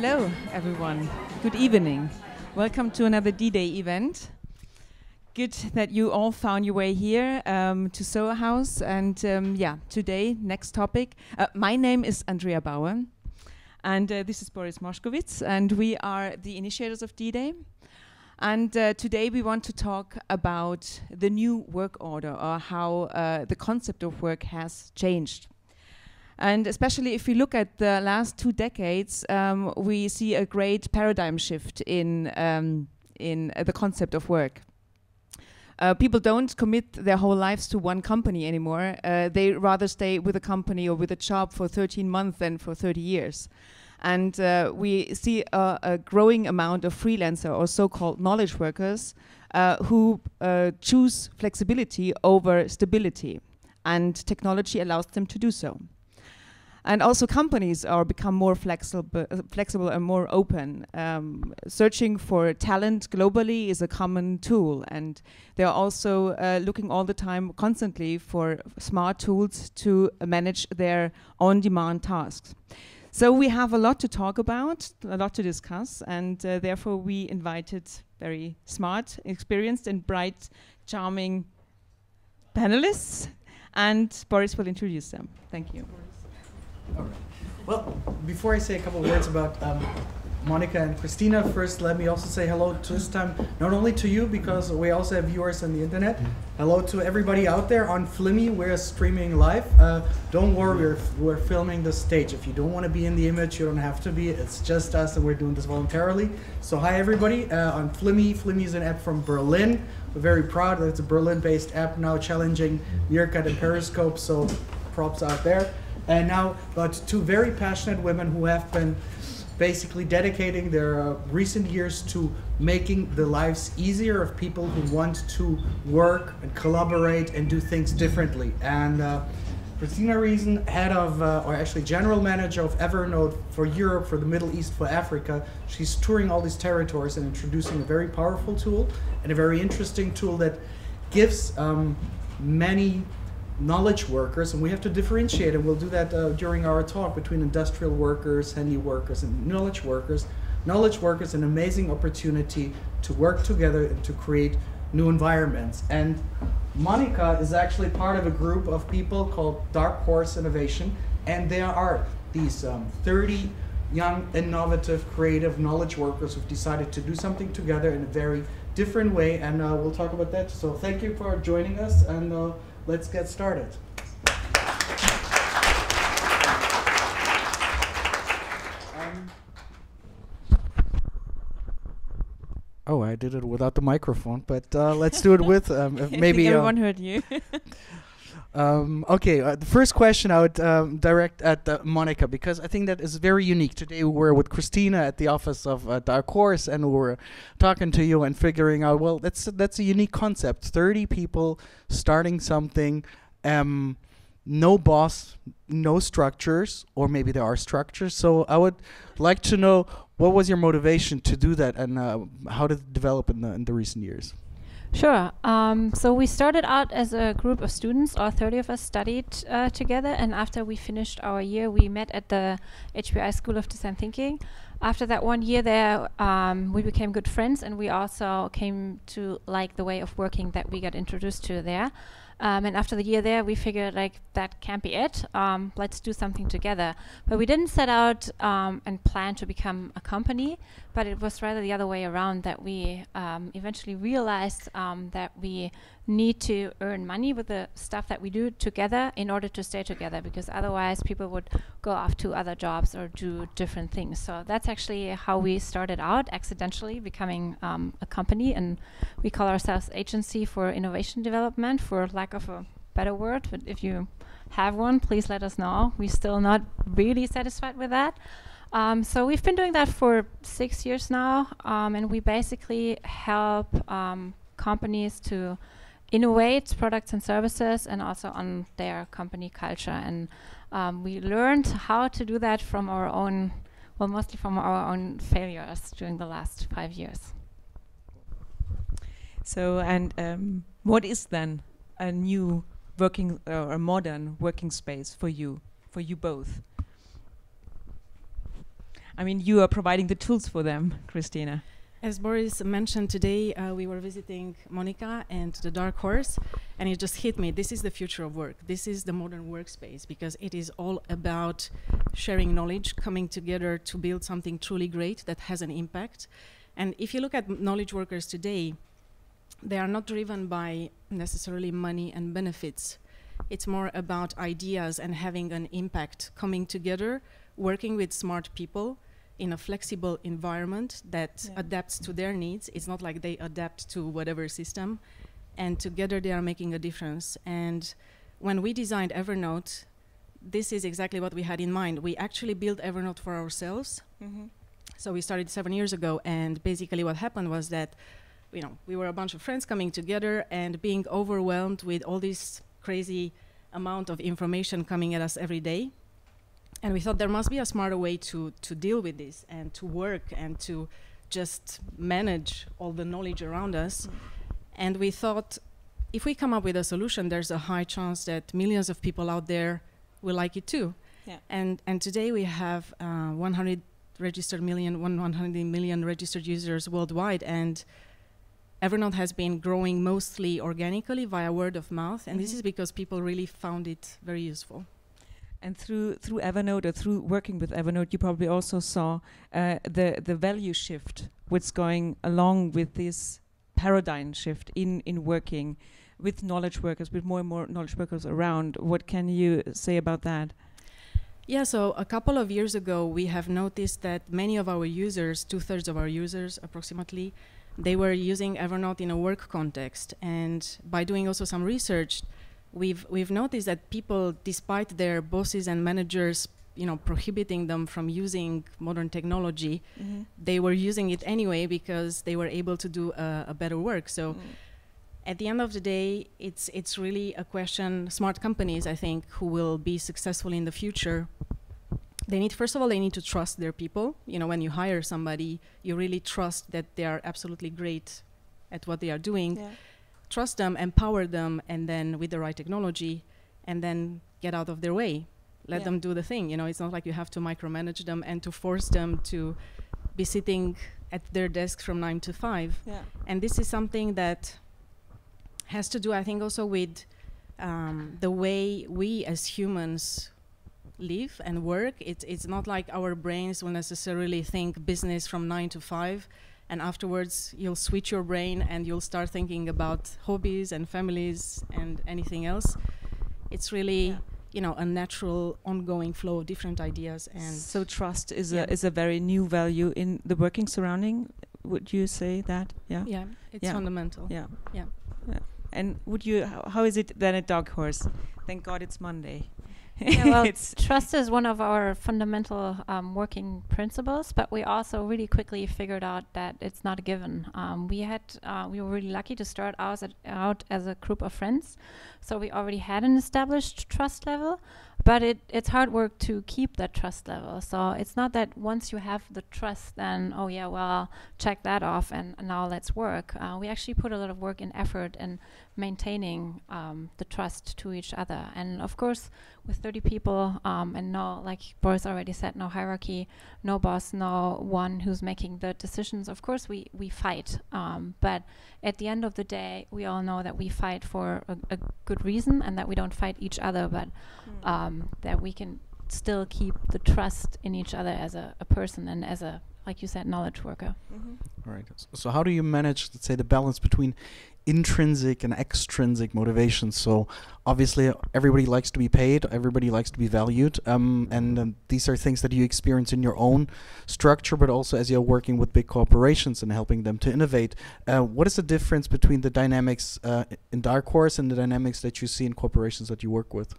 Hello, everyone. Good evening. Welcome to another D-Day event. Good that you all found your way here um, to Soho House. And um, yeah, today, next topic. Uh, my name is Andrea Bauer, and uh, this is Boris Moshkovits, and we are the initiators of D-Day. And uh, today we want to talk about the new work order or how uh, the concept of work has changed. And especially if we look at the last two decades, um, we see a great paradigm shift in, um, in uh, the concept of work. Uh, people don't commit their whole lives to one company anymore. Uh, they rather stay with a company or with a job for 13 months than for 30 years. And uh, we see a, a, growing amount of freelancer or so-called knowledge workers uh, who uh, choose flexibility over stability. And technology allows them to do so. And also companies are become more flexible, uh, flexible and more open. Um, searching for talent globally is a common tool, and they are also uh, looking all the time, constantly, for smart tools to manage their on-demand tasks. So we have a lot to talk about, a lot to discuss, and uh, therefore we invited very smart, experienced, and bright, charming panelists. And Boris will introduce them. Thank you. All right. Well, before I say a couple words about um, Monika and Cristina, first let me also say hello to this time, not only to you, because we also have viewers on the internet. Hello to everybody out there on Flimmy. We're streaming live. Uh, don't worry, we're, we're filming the stage. If you don't want to be in the image, you don't have to be. It's just us, and we're doing this voluntarily. So, hi, everybody uh, on Flimmy. Flimmy is an app from Berlin. We're very proud that it's a Berlin based app now challenging Meerkat and Periscope. So, props out there. And now, but two very passionate women who have been basically dedicating their uh, recent years to making the lives easier of people who want to work and collaborate and do things differently. And uh, Cristina Riesen, head of, uh, or actually general manager of Evernote for Europe, for the Middle East, for Africa, she's touring all these territories and introducing a very powerful tool and a very interesting tool that gives um, many knowledge workers, and we have to differentiate, and we'll do that uh, during our talk between industrial workers, handy workers, and knowledge workers. Knowledge workers an amazing opportunity to work together and to create new environments. And Monika is actually part of a group of people called Dark Horse Innovation, and there are these um, 30 young, innovative, creative knowledge workers who've decided to do something together in a very different way, and uh, we'll talk about that. So thank you for joining us, and uh, let's get started. Um, oh, I did it without the microphone, but uh, let's do it with um, maybe. everyone uh, heard you. Um, okay, uh, the first question I would um, direct at uh, Monika because I think that is very unique. Today we were with Cristina at the office of uh, Dark Horse, and we were talking to you and figuring out. Well, that's that's a unique concept. Thirty people starting something, um, no boss, no structures, or maybe there are structures. So I would like to know what was your motivation to do that, and uh, how did it develop in the in the recent years. Sure. Um, so we started out as a group of students. All 30 of us studied uh, together, and after we finished our year, we met at the HPI School of Design Thinking. After that one year there, um, we became good friends, and we also came to like the way of working that we got introduced to there. Um, and after the year there, we figured like that can't be it. Um, let's do something together. But we didn't set out um, and plan to become a company, but it was rather the other way around that we um, eventually realized um, that we need to earn money with the stuff that we do together in order to stay together because otherwise people would go off to other jobs or do different things. So that's actually how we started out accidentally becoming um, a company and we call ourselves Agency for Innovation Development for lack of a better word, but if you have one, please let us know. We're still not really satisfied with that. Um, so we've been doing that for six years now, um, and we basically help um, companies to innovate products and services and also on their company culture. And um, we learned how to do that from our own, well, mostly from our own failures during the last five years. So, and um, what is then a new working or a modern working space for you, for you both? I mean, you are providing the tools for them, Cristina. As Boris mentioned today, uh, we were visiting Monika and the Dark Horse, and it just hit me. This is the future of work. This is the modern workspace because it is all about sharing knowledge, coming together to build something truly great that has an impact. And if you look at knowledge workers today, they are not driven by necessarily money and benefits. It's more about ideas and having an impact, coming together, working with smart people in a flexible environment that yeah. adapts to their needs. It's not like they adapt to whatever system, and together they are making a difference. And when we designed Evernote, this is exactly what we had in mind. We actually built Evernote for ourselves. Mm-hmm. So we started seven years ago, and basically what happened was that, you know, we were a bunch of friends coming together and being overwhelmed with all this crazy amount of information coming at us every day and we thought there must be a smarter way to to deal with this and to work and to just manage all the knowledge around us mm. and we thought if we come up with a solution there's a high chance that millions of people out there will like it too yeah. and and today we have uh, 100 registered million 100 million registered users worldwide and Evernote has been growing mostly organically via word of mouth and mm-hmm. this is because people really found it very useful and through through Evernote or through working with Evernote, you probably also saw uh, the the value shift, what's going along with this paradigm shift in in working with knowledge workers, with more and more knowledge workers around. What can you say about that? Yeah, so a couple of years ago, we have noticed that many of our users, two thirds of our users approximately, they were using Evernote in a work context. And by doing also some research, we've we've noticed that people, despite their bosses and managers, you know, prohibiting them from using modern technology, mm-hmm. they were using it anyway because they were able to do a, a better work. So. Mm. At the end of the day, it's it's really a question. Smart companies, I think, who will be successful in the future, they need first of all they need to trust their people you know when you hire somebody you really trust that they are absolutely great at what they are doing yeah trust them, empower them, and then with the right technology, and then get out of their way. Let yeah. them do the thing. You know, it's not like you have to micromanage them and to force them to be sitting at their desk from nine to five. Yeah. And this is something that has to do, I think, also with um, the way we as humans live and work. It's it's not like our brains will necessarily think business from nine to five and afterwards you'll switch your brain and you'll start thinking about hobbies and families and anything else it's really yeah. you know a natural ongoing flow of different ideas and so trust is yeah. a is a very new value in the working surrounding would you say that yeah yeah it's yeah. fundamental yeah. yeah yeah and would you how, how is it then at Dark Horse thank god it's monday yeah, well, trust is one of our fundamental um, working principles, but we also really quickly figured out that it's not a given. Um, we had uh, we were really lucky to start out, out as a group of friends, so we already had an established trust level but it, it's hard work to keep that trust level. So it's not that once you have the trust, then oh yeah, well check that off and, now let's work. Uh, we actually put a lot of work and effort in maintaining um, the trust to each other. And of course, with 30 people um, and no, like Boris already said, no hierarchy, no boss, no one who's making the decisions. Of course, we we fight, um, but at the end of the day, we all know that we fight for a, a good reason and that we don't fight each other, but. Mm um, that we can still keep the trust in each other as a, a person and as a like you said knowledge worker mm-hmm. All right so, so how do you manage let's say the balance between intrinsic and extrinsic motivation. So obviously everybody likes to be paid everybody likes to be valued um, and um, these are things that you experience in your own structure but also as you're working with big corporations and helping them to innovate. Uh, what is the difference between the dynamics uh, in dark horse and the dynamics that you see in corporations that you work with?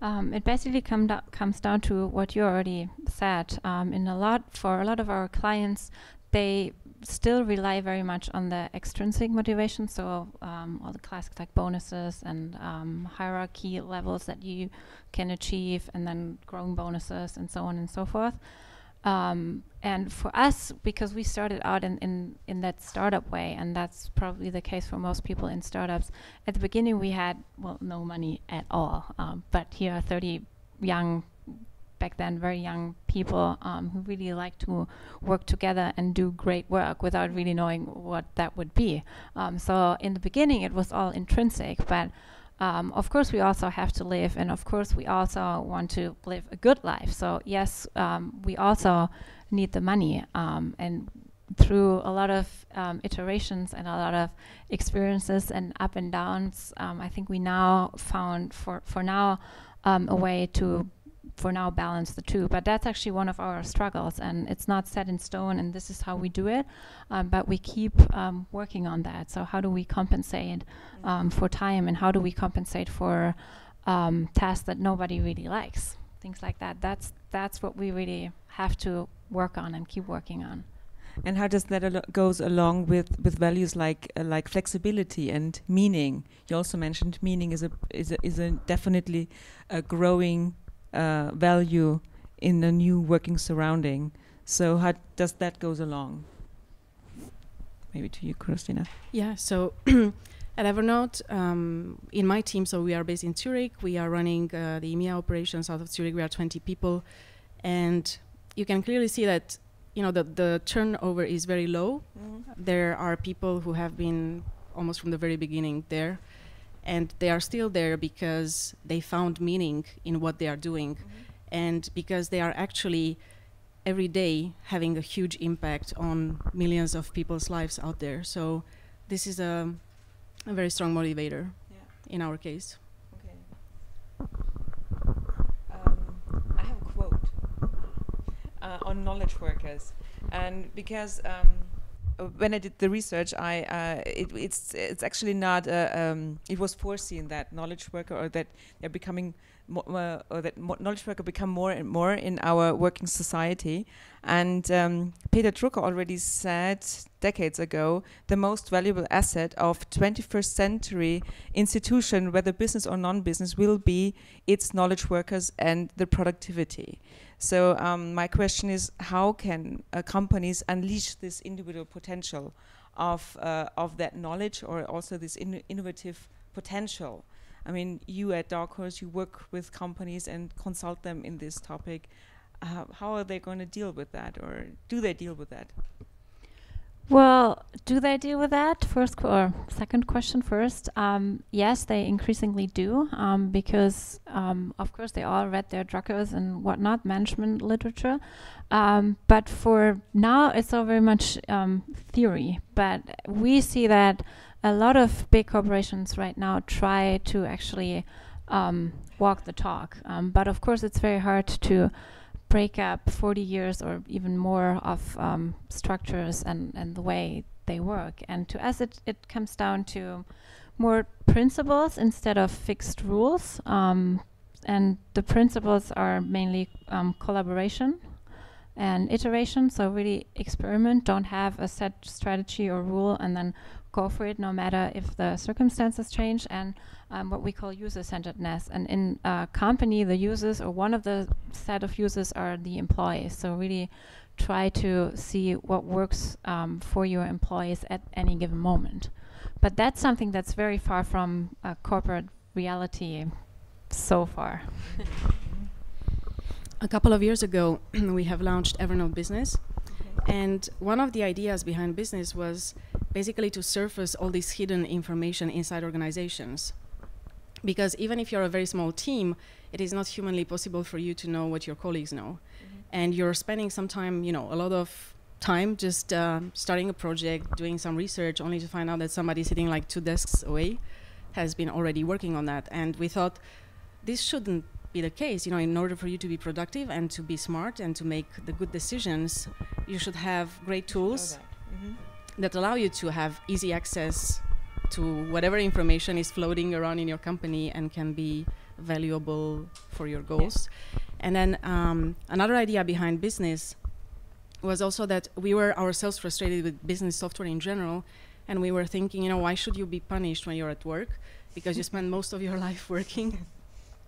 Um, it basically come do comes down to what you already said. Um, in a lot for a lot of our clients, they still rely very much on the extrinsic motivation, so um, all the classic like bonuses and um, hierarchy levels that you can achieve, and then growing bonuses and so on and so forth. Um, and for us, because we started out in, in, in that startup way, and that's probably the case for most people in startups, at the beginning we had, well, no money at all. Um, but here are 30 young back then very young people um, who really like to work together and do great work without really knowing what that would be. Um, so in the beginning, it was all intrinsic, but um, of course we also have to live, and of course we also want to live a good life. So yes, um, we also need the money, um, and through a lot of um, iterations and a lot of experiences and up and downs, um, I think we now found for for now um, a way to for now balance the two. But that's actually one of our struggles, and it's not set in stone. And this is how we do it. Um, but we keep um, working on that. So how do we compensate um, for time, and how do we compensate for tasks that nobody really likes? Things like that. That's that's what we really have to work on and keep working on. And how does that al goes along with with values like uh, like flexibility and meaning? You also mentioned meaning is a is a, is a definitely a growing uh, value in a new working surrounding. So how does that goes along? Maybe to you, Cristina. Yeah. So. At Evernote, um, in my team, so we are based in Zurich. We are running uh, the EMEA operations out of Zurich. We are 20 people, and you can clearly see that you know the the turnover is very low. Mm-hmm. There are people who have been almost from the very beginning there, and they are still there because they found meaning in what they are doing, mm-hmm. and because they are actually every day having a huge impact on millions of people's lives out there. So this is a, a very strong motivator yeah. in our case. Okay. Um I have a quote uh, on knowledge workers, and because um, when I did the research, I uh, it, it's it's actually not uh, um, it was foreseen that knowledge worker or that they're becoming uh, or that knowledge worker become more and more in our working society. And um, Peter Drucker already said decades ago, the most valuable asset of 21st century institution, whether business or non-business, will be its knowledge workers and the productivity. So um, my question is, how can uh, companies unleash this individual potential of uh, of that knowledge, or also this in innovative potential? I mean, you at Dark Horse, you work with companies and consult them in this topic. Uh, how are they going to deal with that, or do they deal with that? Well, do they deal with that? First qu or second question first. Um, yes, they increasingly do um, because, um, of course, they all read their Druckers and whatnot, management literature. Um, but for now, it's all very much um, theory. But we see that a lot of big corporations right now try to actually um, walk the talk. but of course, it's very hard to break up 40 years or even more of um, structures and, and the way they work. And to us, it, it comes down to more principles instead of fixed rules. Um, and the principles are mainly um, collaboration and iteration. So really experiment, don't have a set strategy or rule and then go for it no matter if the circumstances change and um, what we call user-centeredness. And in a company, the users or one of the set of users are the employees. So really try to see what works um, for your employees at any given moment. But that's something that's very far from corporate reality so far. a couple of years ago, we have launched Evernote Business. And one of the ideas behind business was basically to surface all this hidden information inside organizations. Because even if you're a very small team, it is not humanly possible for you to know what your colleagues know. Mm-hmm. And you're spending some time, you know, a lot of time just uh, starting a project, doing some research, only to find out that somebody sitting like two desks away has been already working on that. And we thought this shouldn't be the case. You know, in order for you to be productive and to be smart and to make the good decisions, you should have great tools. That allow you to have easy access to whatever information is floating around in your company and can be valuable for your goals. Yeah. And then um, another idea behind business was also that we were ourselves frustrated with business software in general, and we were thinking, you know, why should you be punished when you're at work? Because you spend most of your life working.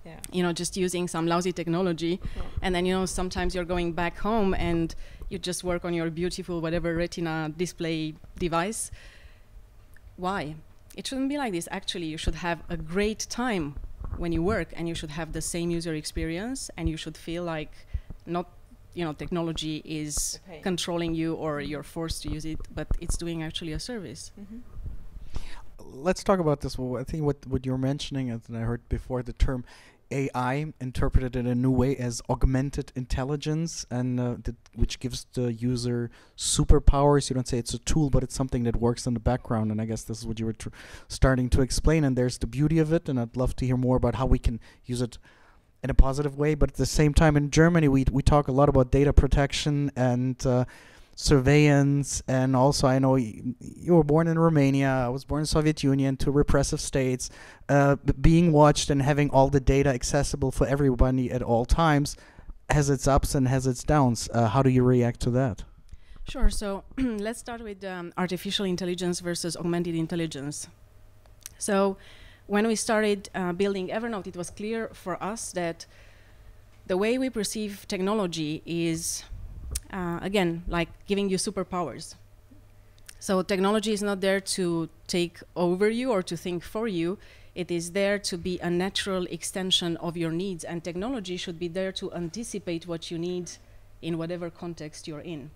Yeah. You know, just using some lousy technology, yeah. and then you know sometimes you're going back home and you just work on your beautiful whatever Retina display device. Why? It shouldn't be like this. Actually, you should have a great time when you work, and you should have the same user experience, and you should feel like not you know technology is Okay. controlling you or you're forced to use it, but it's doing actually a service. Mm-hmm. let's talk about this. Well, I think what what you're mentioning, and I heard before the term AI interpreted in a new way as augmented intelligence, and uh, which gives the user superpowers. You don't say it's a tool, but it's something that works in the background. And I guess this is what you were starting to explain. And there's the beauty of it. And I'd love to hear more about how we can use it in a positive way. But at the same time, in Germany, we we talk a lot about data protection and. Uh, surveillance and also I know y- you were born in Romania I was born in Soviet Union two repressive states uh, being watched and having all the data accessible for everybody at all times has its ups and has its downs uh, how do you react to that Sure. So let's start with um, artificial intelligence versus augmented intelligence. So when we started uh, building Evernote, it was clear for us that the way we perceive technology is, uh, again, like giving you superpowers. So technology is not there to take over you or to think for you. It is there to be a natural extension of your needs, and technology should be there to anticipate what you need in whatever context you're in.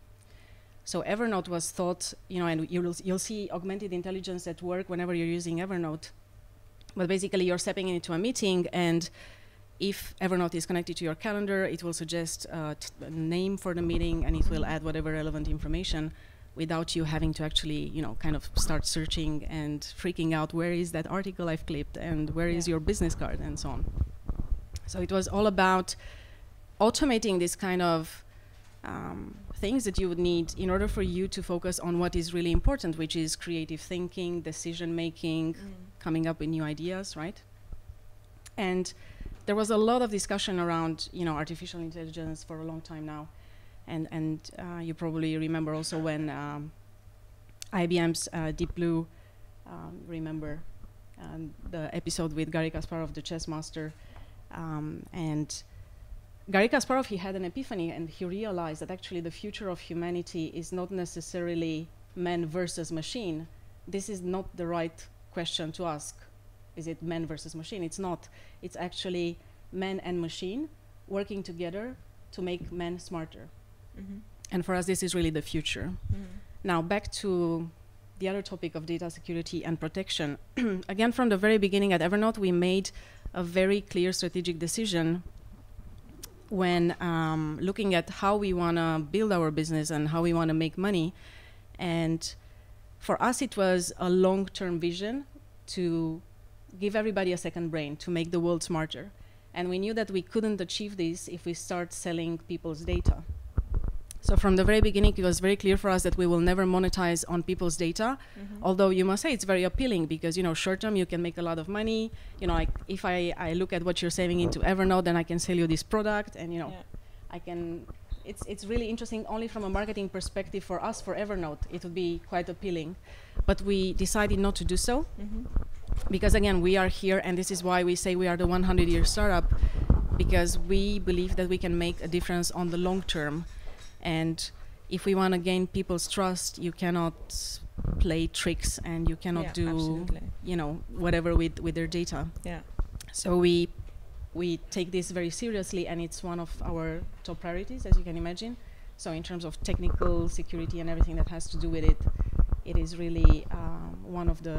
So Evernote was thought, you know, and you'll, you'll see augmented intelligence at work whenever you're using Evernote. But basically, you're stepping into a meeting, and if Evernote is connected to your calendar, it will suggest uh, t- a name for the meeting, and it will add whatever relevant information without you having to actually, you know, kind of start searching and freaking out where is that article I've clipped and where is Yeah. your business card and so on. So it was all about automating this kind of um, things that you would need in order for you to focus on what is really important, which is creative thinking, decision making, coming up with new ideas, right? And there was a lot of discussion around, you know, artificial intelligence for a long time now, and and uh, you probably remember also when um, IBM's uh, Deep Blue, um, remember um, the episode with Gary Kasparov, the chess master, um, and Gary Kasparov, he had an epiphany and he realized that actually the future of humanity is not necessarily man versus machine. This is not the right question to ask. Is it man versus machine? It's not. It's actually man and machine working together to make men smarter. And for us, this is really the future. Now, back to the other topic of data security and protection. Again, from the very beginning at Evernote, we made a very clear strategic decision when um, looking at how we want to build our business and how we want to make money. And for us, it was a long term vision to give everybody a second brain, to make the world smarter. And we knew that we couldn't achieve this if we start selling people's data. So from the very beginning, it was very clear for us that we will never monetize on people's data. Mm-hmm. Although you must say it's very appealing because you know short term you can make a lot of money. You know, like if I, I look at what you're saving into Evernote, then I can sell you this product, and you know, Yeah. I can. It's it's really interesting. Only from a marketing perspective for us for Evernote, it would be quite appealing, but we decided not to do so mm-hmm. Because again we are here, and this is why we say we are the 100 year startup because we believe that we can make a difference on the long term and if we want to gain people's trust you cannot play tricks and you cannot Yeah, do absolutely. you know whatever with with their data Yeah. so we we take this very seriously and it's one of our top priorities as you can imagine so in terms of technical security and everything that has to do with it it is really um, one of the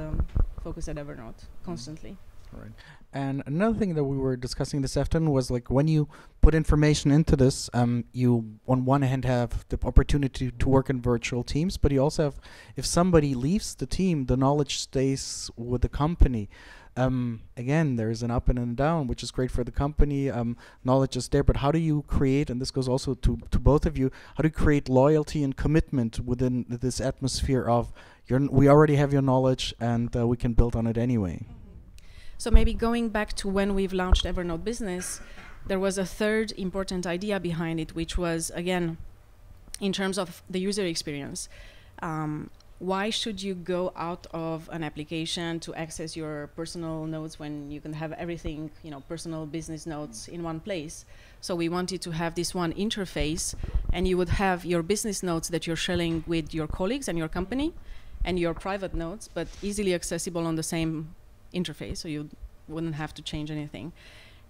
focus at evernote constantly Right. And another thing that we were discussing this afternoon was like when you put information into this, um, you on one hand have the opportunity to work in virtual teams, but you also have, if somebody leaves the team, the knowledge stays with the company. Um, again, there's an up and a down, which is great for the company. Um, knowledge is there, but how do you create? And this goes also to to both of you. How do you create loyalty and commitment within this atmosphere of? We already have your knowledge, and uh, we can build on it anyway. So maybe going back to when we've launched Evernote Business, there was a third important idea behind it, which was again, in terms of the user experience. Um, why should you go out of an application to access your personal notes when you can have everything, you know, personal business notes in one place? So we wanted to have this one interface, and you would have your business notes that you're sharing with your colleagues and your company, and your private notes, but easily accessible on the same interface. So you wouldn't have to change anything.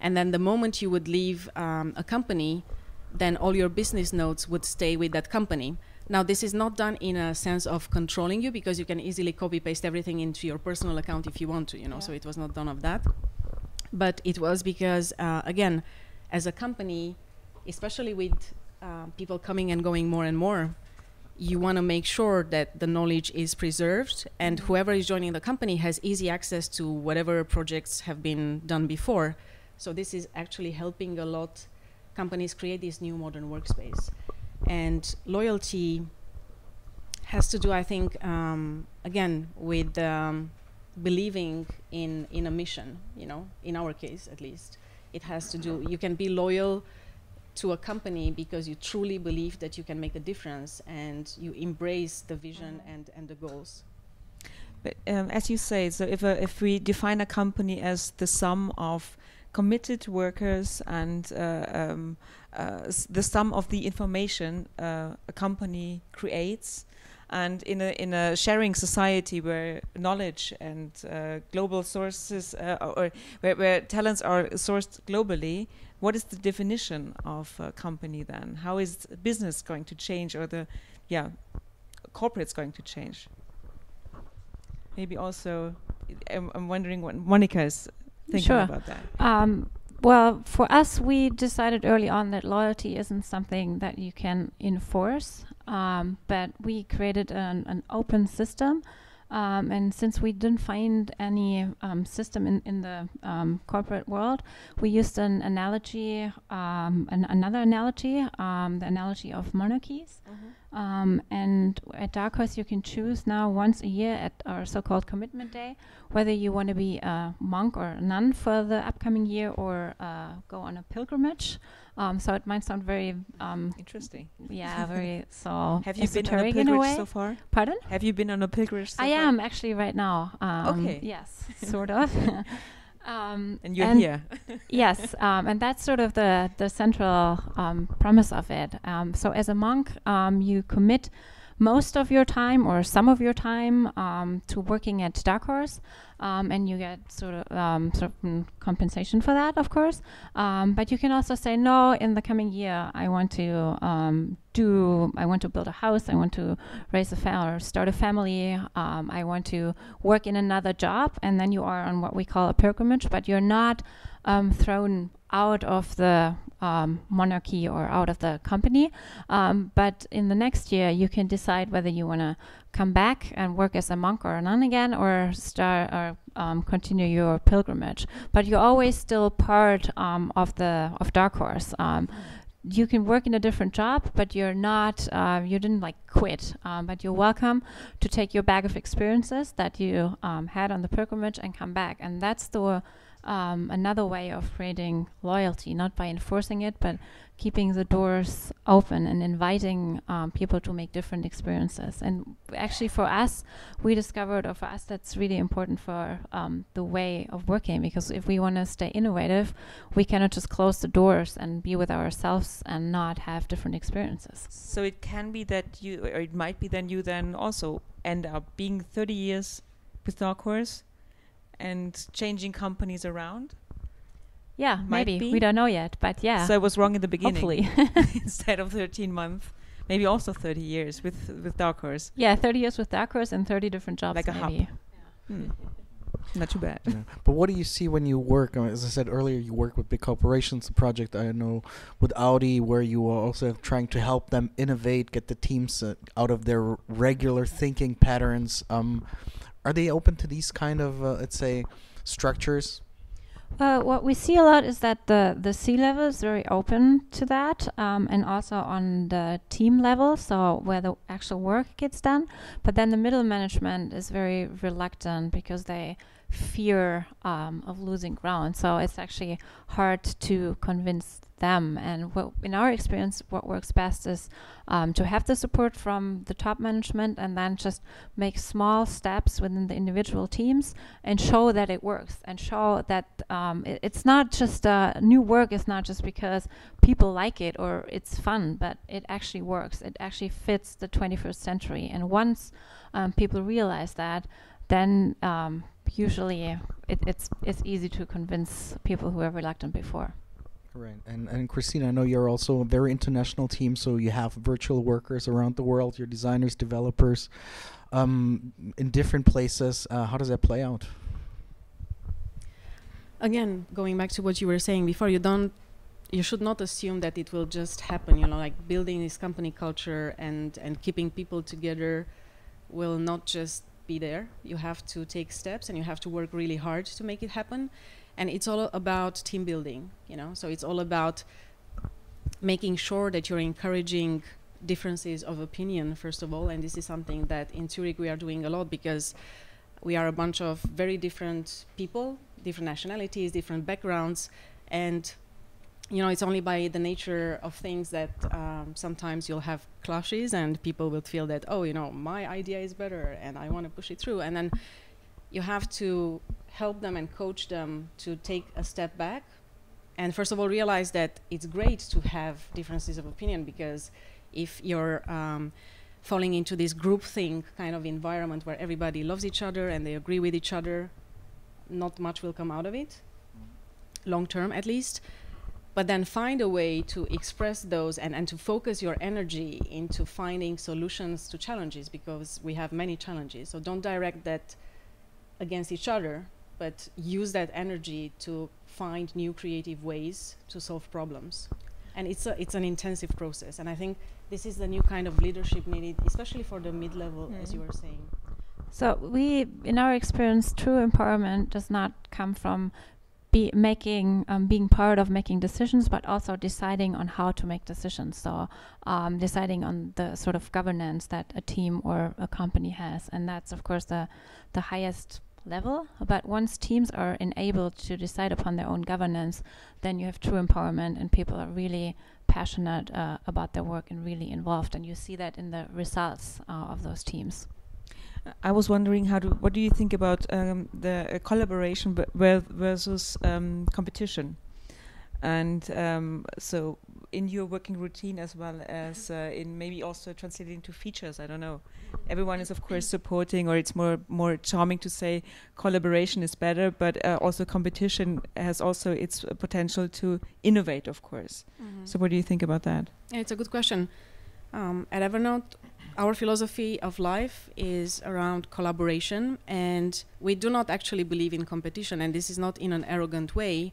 And then the moment you would leave um, a company, then all your business notes would stay with that company. Now, this is not done in a sense of controlling you because you can easily copy paste everything into your personal account if you want to, you know, yeah. so it was not done of that. But it was because, uh, again, as a company, especially with uh, people coming and going more and more, you want to make sure that the knowledge is preserved and mm-hmm. whoever is joining the company has easy access to whatever projects have been done before. So this is actually helping a lot companies create this new modern workspace. And loyalty has to do, I think, um, again, with um, believing in, in a mission, you know, in our case at least. It has to do, you can be loyal to a company because you truly believe that you can make a difference and you embrace the vision and, and the goals. But um, as you say, so if, a, if we define a company as the sum of committed workers and uh, um, uh, the sum of the information uh, a company creates. And in a in a sharing society where knowledge and uh, global sources uh, or where, where talents are sourced globally, what is the definition of a company then? How is business going to change, or the yeah, corporate's going to change? Maybe also, I'm, I'm wondering what Monika is thinking sure. about that. Um, well, for us, we decided early on that loyalty isn't something that you can enforce, um, but we created an, an open system. Um, and since we didn't find any um, system in, in the um, corporate world, we used an analogy, um, an another analogy, um, the analogy of monarchies. Mm-hmm. Um, and at Dark Horse, you can choose now once a year at our so called commitment day whether you want to be a monk or a nun for the upcoming year or uh, go on a pilgrimage. Um, so it might sound very um, interesting. Yeah, very so. Have you been on a pilgrimage so far? Pardon? Have you been on a pilgrimage? So I far? am actually right now. Um, okay. Yes, sort of. Um, and you're and here. yes, um, and that's sort of the the central um, premise of it. Um, so as a monk, um, you commit most of your time or some of your time um, to working at Dark Horse, um, and you get sort of um, certain compensation for that, of course. Um, but you can also say, no, in the coming year, I want to um, do, I want to build a house, I want to raise a family or start a family, um, I want to work in another job, and then you are on what we call a pilgrimage, but you're not thrown out of the um, monarchy or out of the company. Um, but in the next year, you can decide whether you want to come back and work as a monk or a nun again, or start or um, continue your pilgrimage. But you're always still part um, of the of Dark Horse um, you can work in a different job, but you're not, uh, you didn't like quit, um, but you're welcome to take your bag of experiences that you had on the pilgrimage and come back. And that's the um, another way of creating loyalty, not by enforcing it, but keeping the doors open and inviting um, people to make different experiences. And actually, for us, we discovered, or for us, that's really important for um, the way of working because if we want to stay innovative, we cannot just close the doors and be with ourselves and not have different experiences. So it can be that you, or it might be then you then also end up being 30 years with Dark Horse and changing companies around? Yeah, Might maybe. Be. We don't know yet, but yeah. So I was wrong in the beginning. Hopefully. Instead of 13 months, maybe also 30 years with with Dark Horse. Yeah, 30 years with Dark Horse and 30 different jobs. Like a maybe. hub. Yeah. Hmm. Not too bad. Yeah. But what do you see when you work? Uh, as I said earlier, you work with big corporations. The project I know with Audi, where you are also trying to help them innovate, get the teams uh, out of their regular thinking patterns. Um, are they open to these kind of, uh, let's say, structures? Uh, what we see a lot is that the the C level is very open to that, um, and also on the team level, so where the actual work gets done. But then the middle management is very reluctant because they fear um, of losing ground. So it's actually hard to convince them. And what, in our experience, what works best is um, to have the support from the top management and then just make small steps within the individual teams and show that it works and show that um, it, it's not just uh, new work is not just because people like it or it's fun, but it actually works. It actually fits the 21st century. And once um, people realize that, then um, usually it, it's it's easy to convince people who are reluctant before. Right, and and Cristina, I know you're also a very international team, so you have virtual workers around the world, your designers, developers, um, in different places. Uh, how does that play out? Again, going back to what you were saying before, you don't, you should not assume that it will just happen. You know, like building this company culture and and keeping people together will not just be there. You have to take steps and you have to work really hard to make it happen and it's all about team building you know? So it's all about making sure that you're encouraging differences of opinion first of all. And this is something that in Zurich we are doing a lot because we are a bunch of very different people different nationalities different backgrounds. And you know it's only by the nature of things that um, sometimes you'll have clashes and people will feel that oh you know my idea is better and i want to push it through. And then you have to help them and coach them to take a step back. And first of all realize that it's great to have differences of opinion because if you're um, falling into this groupthink kind of environment where everybody loves each other and they agree with each other not much will come out of it long term at least. But then find a way to express those and, and to focus your energy into finding solutions to challenges because we have many challenges. So don't direct that against each other, but use that energy to find new creative ways to solve problems. And it's a, it's an intensive process, and I think this is the new kind of leadership needed, especially for the mid-level, mm. as you were saying. So we, in our experience, true empowerment does not come from be making um, being part of making decisions but also deciding on how to make decisions so um, deciding on the sort of governance that a team or a company has and that's of course the the highest level. But once teams are enabled to decide upon their own governance, then you have true empowerment and people are really passionate uh, about their work and really involved. And you see that in the results uh, of those teams. I was wondering how do what do you think about um, the uh, collaboration versus um, competition, and um, so in your working routine as well as uh, in maybe also translating to features i don't know. Everyone is of course supporting or it's more more charming to say collaboration is better but uh, also competition has also its potential to innovate of course. Mm -hmm. so what do you think about that? Yeah, it's a good question. Um, at evernote our philosophy of life is around collaboration and we do not actually believe in competition and this is not in an arrogant way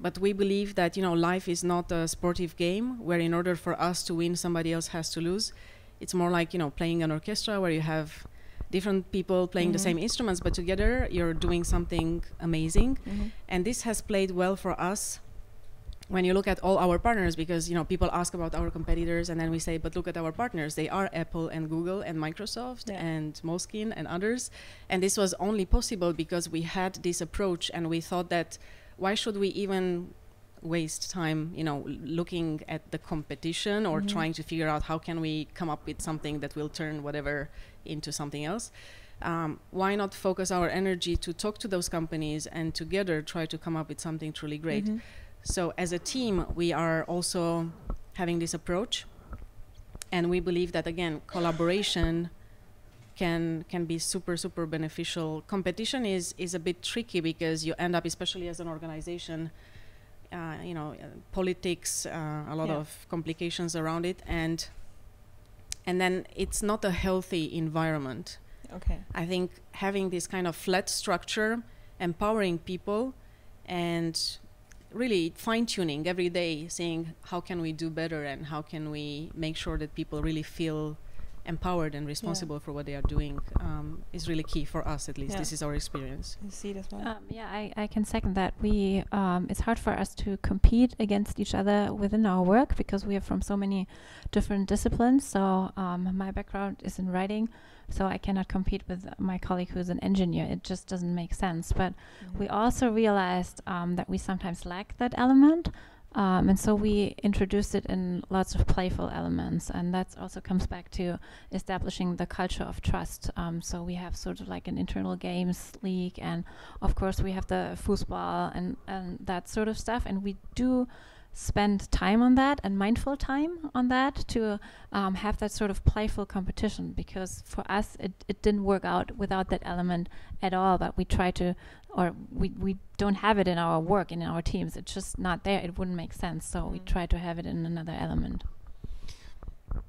but we believe that you know life is not a sportive game where in order for us to win somebody else has to lose it's more like you know playing an orchestra where you have different people playing mm-hmm. the same instruments but together you're doing something amazing mm-hmm. and this has played well for us when you look at all our partners because you know people ask about our competitors and then we say but look at our partners they are apple and google and microsoft yeah. and moleskine and others and this was only possible because we had this approach and we thought that why should we even waste time you know looking at the competition or mm-hmm. trying to figure out how can we come up with something that will turn whatever into something else um, why not focus our energy to talk to those companies and together try to come up with something truly great mm-hmm. so as a team we are also having this approach and we believe that again collaboration can can be super super beneficial. Competition is is a bit tricky because you end up, especially as an organization, uh, you know, uh, politics, uh, a lot yeah. of complications around it, and and then it's not a healthy environment. Okay. I think having this kind of flat structure, empowering people, and really fine tuning every day, saying how can we do better and how can we make sure that people really feel empowered and responsible yeah. for what they are doing um, is really key for us at least. Yeah. this is our experience. You see it as well? Um, yeah I, I can second that. We um, it's hard for us to compete against each other within our work because we are from so many different disciplines. So um, my background is in writing so I cannot compete with my colleague who is an engineer. It just doesn't make sense. But mm-hmm. we also realized um, that we sometimes lack that element um, and so we introduced it in lots of playful elements, and that also comes back to establishing the culture of trust. Um, so we have sort of like an internal games league, and of course we have the foosball and and that sort of stuff. And we do spend time on that and mindful time on that to um, have that sort of playful competition because for us it, it didn't work out without that element at all but we try to or we, we don't have it in our work in our teams it's just not there it wouldn't make sense so mm. we try to have it in another element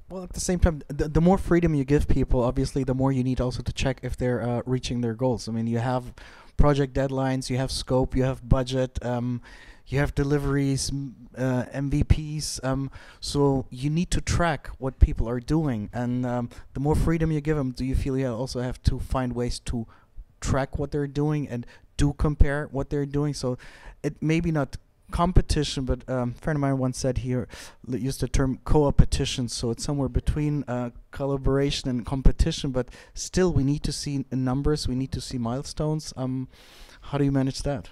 well, at the same time, the, the more freedom you give people, obviously, the more you need also to check if they're uh, reaching their goals. I mean, you have project deadlines, you have scope, you have budget, um, you have deliveries, uh, MVPs. Um, so you need to track what people are doing, and um, the more freedom you give them, do you feel you also have to find ways to track what they're doing and do compare what they're doing? So it maybe not competition, but um, a friend of mine once said here, used the term co-opetition, so it's somewhere between uh, collaboration and competition, but still we need to see numbers, we need to see milestones. Um, how do you manage that?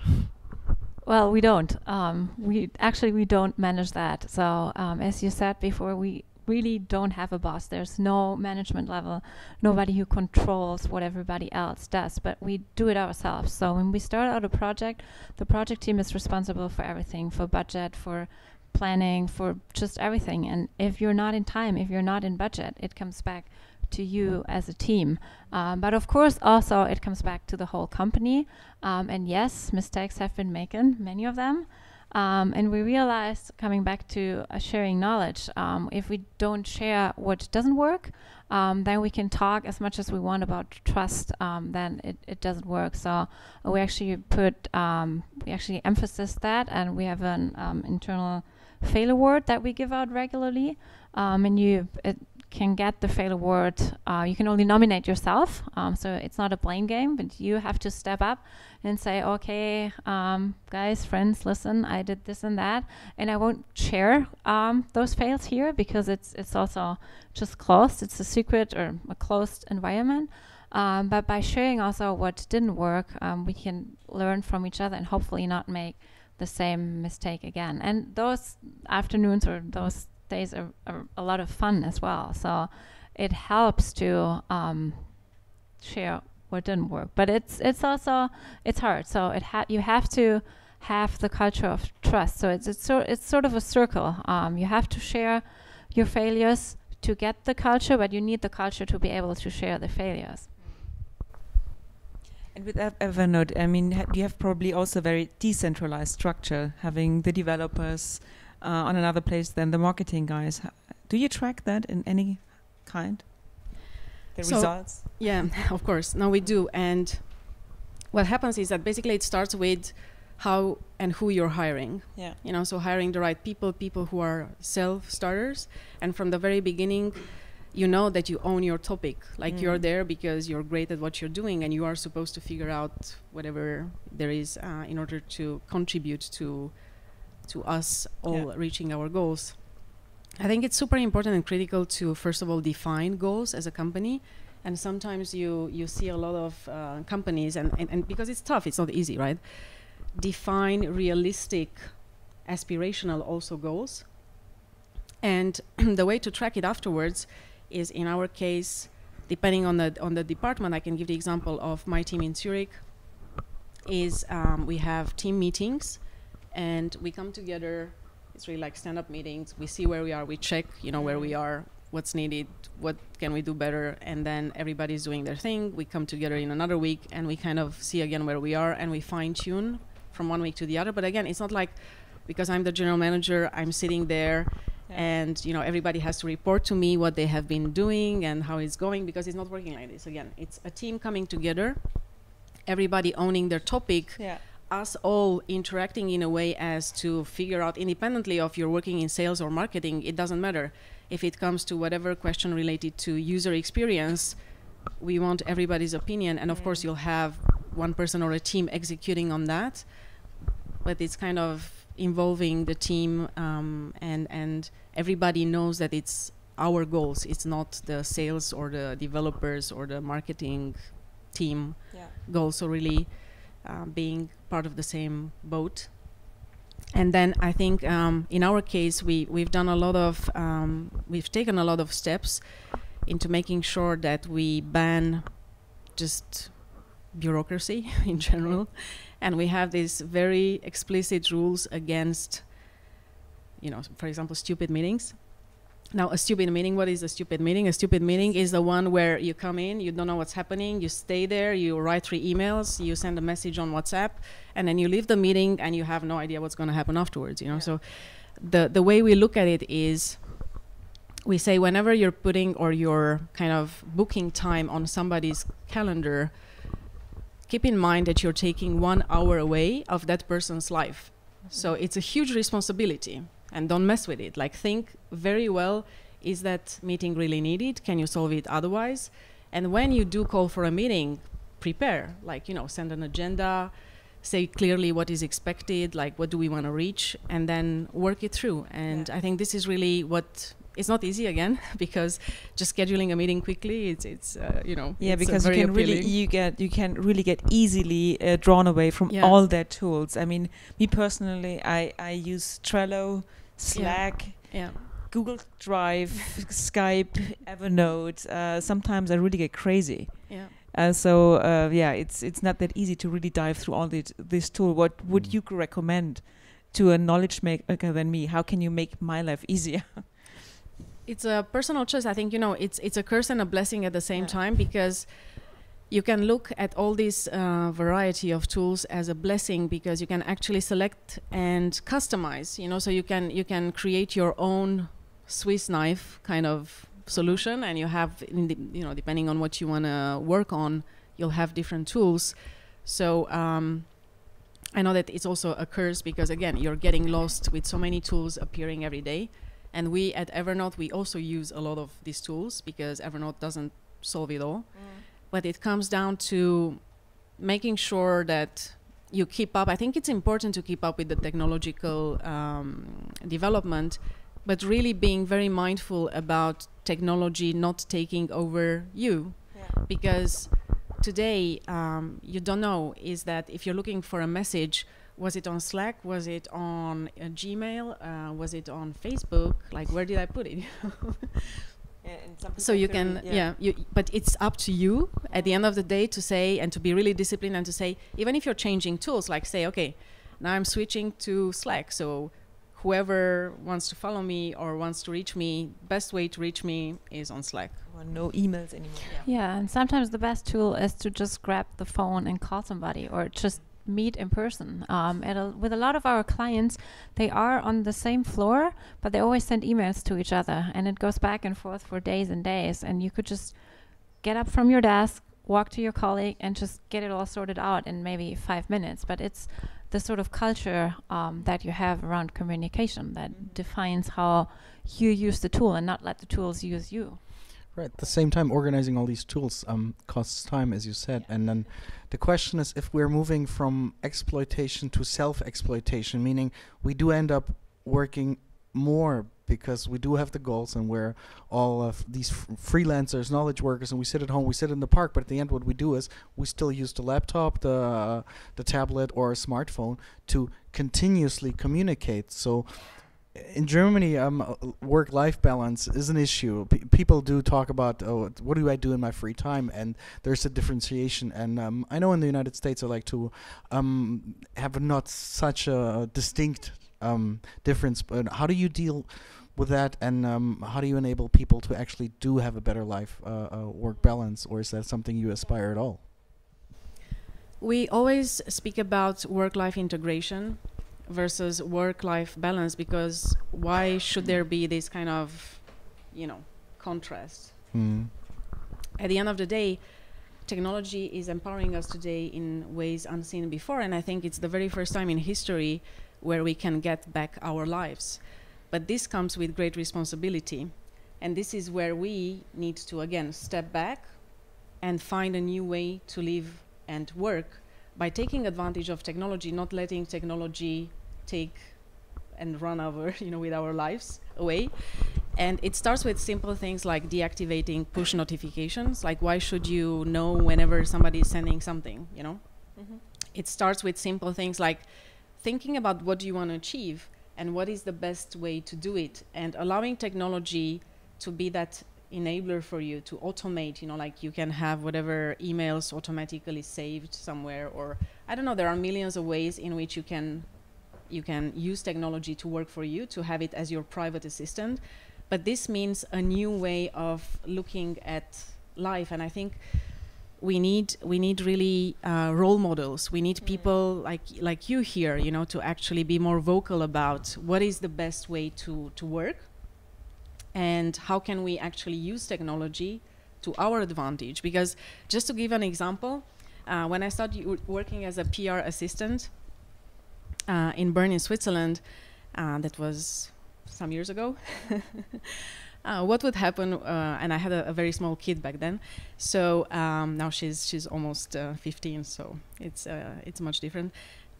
Well, we don't. Um, we actually we don't manage that. So um, as you said before, we really don't have a boss. There's no management level, nobody who controls what everybody else does, but we do it ourselves. So when we start out a project, the project team is responsible for everything, for budget, for planning, for just everything. And if you're not in time, if you're not in budget, it comes back to you as a team. Um, but of course, also it comes back to the whole company. Um, and yes, mistakes have been made, many of them. Um, and we realized, coming back to uh, sharing knowledge, um, if we don't share what doesn't work, um, then we can talk as much as we want about trust. Um, then it, it doesn't work. So uh, we actually put um, we actually emphasize that, and we have an um, internal fail award that we give out regularly. and you it, can get the fail award, uh, you can only nominate yourself. Um, so it's not a blame game, but you have to step up and say, okay, um, guys, friends, listen, I did this and that, and I won't share um, those fails here because it's it's also just closed. It's a secret or a closed environment. Um, but by sharing also what didn't work, um, we can learn from each other and hopefully not make the same mistake again. And those afternoons or those days are, are a lot of fun as well. So it helps to um, share what didn't work. But it's it's also it's hard. So it ha- you have to have the culture of trust. So it's it's, so it's sort of a circle. Um, you have to share your failures to get the culture, but you need the culture to be able to share the failures. And with Evernote, I mean, ha- you have probably also a very decentralized structure, having the developers uh, on another place than the marketing guys. Do you track that in any kind? The so results? Yeah, of course. No, we do. And what happens is that basically it starts with how and who you're hiring. Yeah. You know, so hiring the right people, people who are self starters, and from the very beginning, you know that you own your topic. Like mm. you're there because you're great at what you're doing, and you are supposed to figure out whatever there is uh, in order to contribute to to us all yeah. reaching our goals. I think it's super important and critical to first of all define goals as a company. And sometimes you you see a lot of uh, companies and, and, and because it's tough, it's not easy, right? Define realistic, aspirational also goals. And the way to track it afterwards is in our case, depending on the on the department, I can give the example of my team in Zurich. Is um, we have team meetings and we come together. It's really like stand-up meetings. We see where we are. We check, you know, where we mm-hmm. are, what's needed, what can we do better, and then everybody's doing their thing. We come together in another week, and we kind of see again where we are, and we fine-tune from one week to the other. But again, it's not like because I'm the general manager, I'm sitting there yeah. and you know everybody has to report to me what they have been doing and how it's going because it's not working like this again it's a team coming together everybody owning their topic yeah us all interacting in a way as to figure out independently of you're working in sales or marketing it doesn't matter. If it comes to whatever question related to user experience we want everybody's opinion and of course you'll have one person or a team executing on that. But it's kind of involving the team um, and and everybody knows that it's our goals. It's not the sales or the developers or the marketing team yeah. goals so really uh, being part of the same boat. And then I think um, in our case, we, we've done a lot of, um, we've taken a lot of steps into making sure that we ban just bureaucracy in general. And we have these very explicit rules against you know, for example, stupid meetings. Now, a stupid meeting, what is a stupid meeting? A stupid meeting is the one where you come in, you don't know what's happening, you stay there, you write three emails, you send a message on WhatsApp, and then you leave the meeting and you have no idea what's going to happen afterwards, you know? So the, the way we look at it is we say whenever you're putting or you're kind of booking time on somebody's calendar, keep in mind that you're taking one hour away of that person's life. So it's a huge responsibility and don't mess with it. Like think very well, is that meeting really needed? Can you solve it otherwise? And when you do call for a meeting, prepare, like, you know, send an agenda, say clearly what is expected, like what do we want to reach, and then work it through. And Yeah. I think this is really what it's not easy again because just scheduling a meeting quickly, it's it's uh, you know Yeah, it's, uh, because you can really you get you can really get easily uh, drawn away from Yeah. all their tools. I mean, me personally, I I use Trello, Slack, yeah Google Drive, Skype, Evernote. Uh, sometimes I really get crazy. yeah. Uh, so uh, yeah, it's it's not that easy to really dive through all this this tool. What would Mm. you recommend to a knowledge maker than me? How can you make my life easier? it's a personal choice. I think you know it's it's a curse and a blessing at the same Yeah. time because you can look at all this uh, variety of tools as a blessing because you can actually select and customize. You know, so you can you can create your own Swiss knife kind of solution, and you have the, you know depending on what you want to work on, you'll have different tools. So. Um, I know that it's also a curse because again, you're getting lost with so many tools appearing every day. And we at Evernote, we also use a lot of these tools because Evernote doesn't solve it all. But it comes down to making sure that you keep up. I think it's important to keep up with the technological um, development, but really being very mindful about technology not taking over you. Because today, um, you don't know is that if you're looking for a message, was it on Slack? Was it on uh, Gmail? Uh, was it on Facebook? Like, where did I put it? so you can yeah, you but it's up to you at the end of the day to say and to be really disciplined and to say even if you're changing tools like say okay now i'm switching to slack. So whoever wants to follow me or wants to reach me best way to reach me is on slack. Or no emails anymore. Yeah, and sometimes the best tool is to just grab the phone and call somebody or just meet in person. Um, at a, with a lot of our clients, they are on the same floor, but they always send emails to each other, and it goes back and forth for days and days. And you could just get up from your desk, walk to your colleague, and just get it all sorted out in maybe five minutes. But it's the sort of culture um, that you have around communication that Mhm. defines how you use the tool and not let the tools use you. Right. At the same time, organizing all these tools um, costs time, as you said. And then the question is if we're moving from exploitation to self exploitation, meaning we do end up working more because we do have the goals and we're all of these freelancers, knowledge workers, and we sit at home, we sit in the park, but at the end, what we do is we still use the laptop, the, uh, the tablet, or a smartphone to continuously communicate. So, in Germany, um, uh, work-life balance is an issue. P- people do talk about, oh, what do I do in my free time, and there's a differentiation. And um, I know in the United States, I like to um, have not such a distinct um, difference. But how do you deal with that, and um, how do you enable people to actually do have a better life, uh, uh, work balance, or is that something you aspire at all? we always speak about work-life integration versus work-life balance because why should there be this kind of you know contrast Hmm. at the end of the day, technology is empowering us today in ways unseen before, and I think it's the very first time in history where we can get back our lives. But this comes with great responsibility, and this is where we need to again step back and find a new way to live and work by taking advantage of technology, not letting technology take and run over, you know, with our lives away. And it starts with simple things like deactivating push notifications. Like, why should you know whenever somebody is sending something? You know, mm-hmm. it starts with simple things like thinking about what do you want to achieve and what is the best way to do it, and allowing technology to be that enabler for you to automate. You know, like you can have whatever emails automatically saved somewhere, or I don't know. There are millions of ways in which you can you can use technology to work for you, to have it as your private assistant. But this means a new way of looking at life, and I think we need we need really uh, role models. We need people like like you here, you know, to actually be more vocal about what is the best way to to work, and how can we actually use technology to our advantage. Because just to give an example, uh, when I started working as a PR assistant uh, in Bern, in Switzerland, uh, that was some years ago. Uh, what would happen? Uh, and I had a, a, very small kid back then, so um, now she's she's almost uh, 15, so it's it's much different.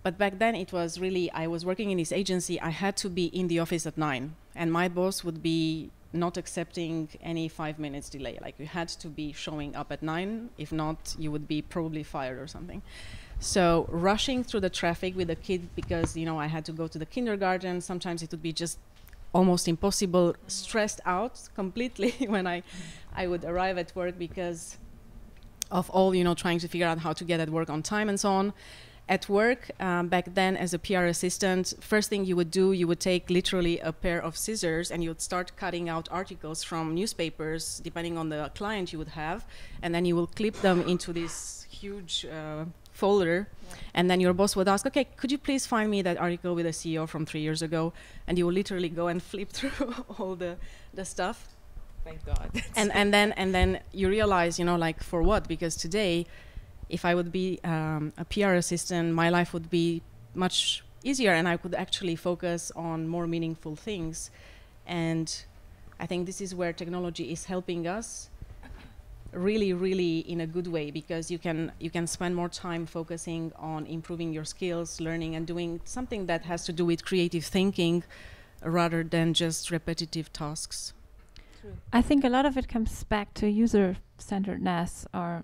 But back then it was really I was working in this agency. I had to be in the office at nine, and my boss would be not accepting any five minutes delay. Like you had to be showing up at nine. If not, you would be probably fired or something. So rushing through the traffic with a kid because you know I had to go to the kindergarten. Sometimes it would be just almost impossible, stressed out completely when I I would arrive at work because of all you know trying to figure out how to get at work on time and so on at work um, back then as a PR assistant, first thing you would do, you would take literally a pair of scissors and you would start cutting out articles from newspapers, depending on the client you would have, and then you will clip them into this huge uh, folder. Yeah. And then your boss would ask, okay, could you please find me that article with the CEO from three years ago? And you will literally go and flip through all the, the stuff. Thank God. and, and then and then you realize, you know, like for what? Because today if I would be um, a PR assistant, my life would be much easier and I could actually focus on more meaningful things. And I think this is where technology is helping us really really in a good way because you can you can spend more time focusing on improving your skills learning and doing something that has to do with creative thinking rather than just repetitive tasks I think a lot of it comes back to user centeredness or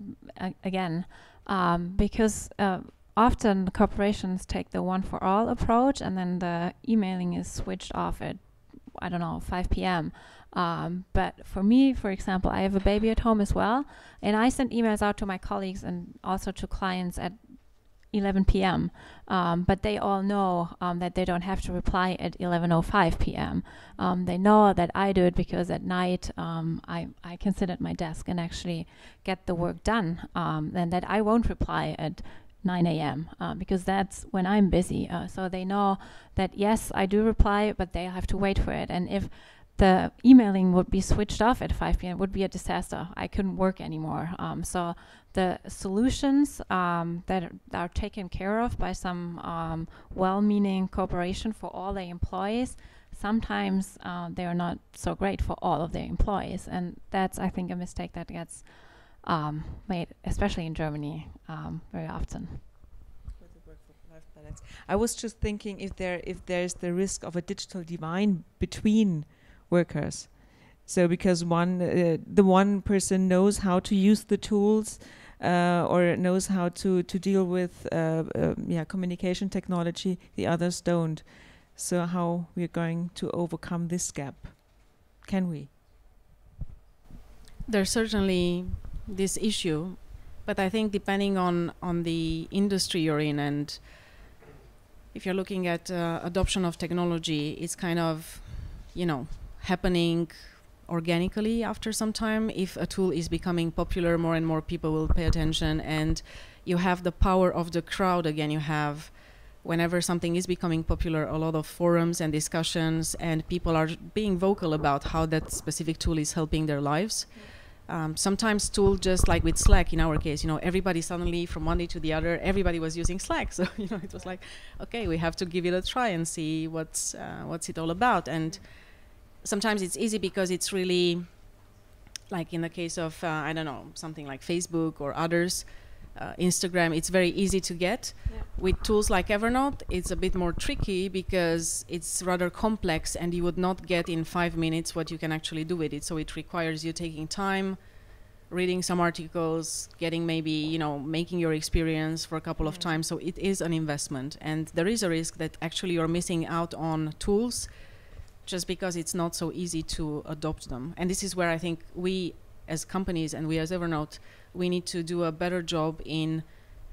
again um, because uh, often corporations take the one for all approach and then the emailing is switched off at I don't know 5 p.m. Um, but for me, for example, I have a baby at home as well, and I send emails out to my colleagues and also to clients at 11 p.m. Um, but they all know um, that they don't have to reply at 11:05 p.m. Um, they know that I do it because at night um, I I can sit at my desk and actually get the work done, um, and that I won't reply at 9 a.m. Uh, because that's when I'm busy. Uh, so they know that yes, I do reply, but they have to wait for it. And if the emailing would be switched off at 5 p.m. It would be a disaster. I couldn't work anymore. Um, so the solutions um, that are taken care of by some um, well-meaning corporation for all their employees, sometimes uh, they are not so great for all of their employees, and that's I think a mistake that gets um, made, especially in Germany, um, very often. I was just thinking if there if there's the risk of a digital divide between workers. So because one uh, the one person knows how to use the tools uh, or knows how to to deal with uh, uh, yeah communication technology, the others don't. So how we're going to overcome this gap? Can we? There's certainly this issue, but I think depending on on the industry you're in and if you're looking at uh, adoption of technology, it's kind of, you know, happening organically after some time. If a tool is becoming popular, more and more people will pay attention, and you have the power of the crowd again. You have, whenever something is becoming popular, a lot of forums and discussions, and people are being vocal about how that specific tool is helping their lives. Um, sometimes tool just like with Slack in our case, you know, everybody suddenly from one day to the other, everybody was using Slack. So you know, it was like, okay, we have to give it a try and see what's uh, what's it all about. And sometimes it's easy because it's really like in the case of uh, I don't know something like Facebook or others, uh, Instagram. It's very easy to get. Yeah. With tools like Evernote, it's a bit more tricky because it's rather complex, and you would not get in five minutes what you can actually do with it. So it requires you taking time, reading some articles, getting maybe you know making your experience for a couple of times. So it is an investment, and there is a risk that actually you're missing out on tools just because it's not so easy to adopt them. And this is where I think we as companies and we as Evernote, we need to do a better job in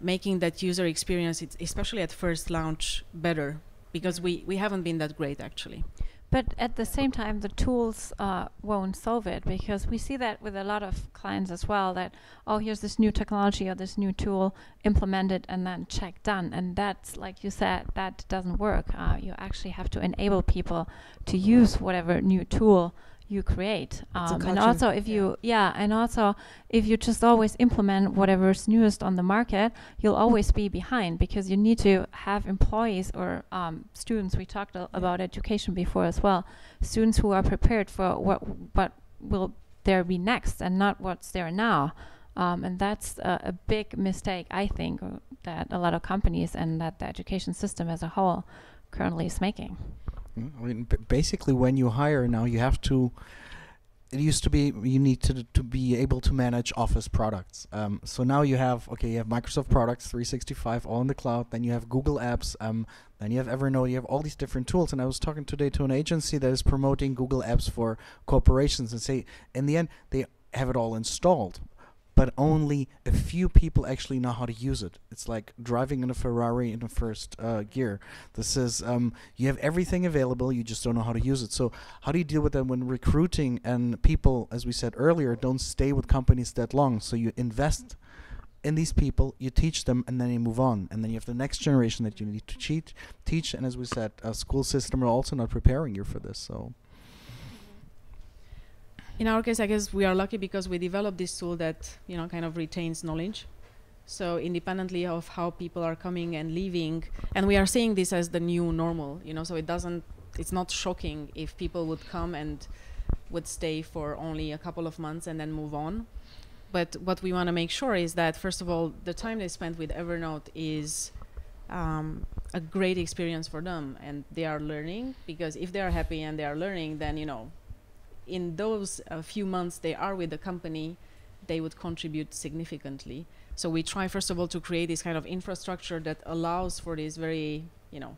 making that user experience, especially at first launch, better. because we, we haven't been that great actually. But at the same time, the tools uh, won't solve it because we see that with a lot of clients as well. That oh, here's this new technology or this new tool, implemented and then check done. And that's like you said, that doesn't work. Uh, you actually have to enable people to use whatever new tool you create. Um, and also, if yeah. you yeah, and also if you just always implement whatever's newest on the market, you'll always be behind because you need to have employees or um, students. We talked a- about education before as well. Students who are prepared for what what will there be next and not what's there now. Um, and that's a, a big mistake, I think, uh, that a lot of companies and that the education system as a whole currently is making. I mean, basically, when you hire now, you have to. It used to be you need to to be able to manage Office products. Um, so now you have okay, you have Microsoft products, 365, all in the cloud. Then you have Google Apps. Um, then you have Evernote. You have all these different tools. And I was talking today to an agency that is promoting Google Apps for corporations, and say in the end they have it all installed, but only a few people actually know how to use it. It's like driving in a Ferrari in the first uh, gear. This is um, you have everything available, you just don't know how to use it. So how do you deal with that when recruiting and people, as we said earlier, don't stay with companies that long? So you invest in these people, you teach them, and then you move on, and then you have the next generation that you need to cheat, teach. And as we said, a school system are also not preparing you for this. So In our case, I guess we are lucky because we developed this tool that you know kind of retains knowledge. So independently of how people are coming and leaving, and we are seeing this as the new normal, you know. So it doesn't, it's not shocking if people would come and would stay for only a couple of months and then move on. But what we want to make sure is that first of all, the time they spend with Evernote is um, a great experience for them, and they are learning. Because if they are happy and they are learning, then you know in those uh, few months they are with the company, they would contribute significantly. So we try first of all to create this kind of infrastructure that allows for this very, you know,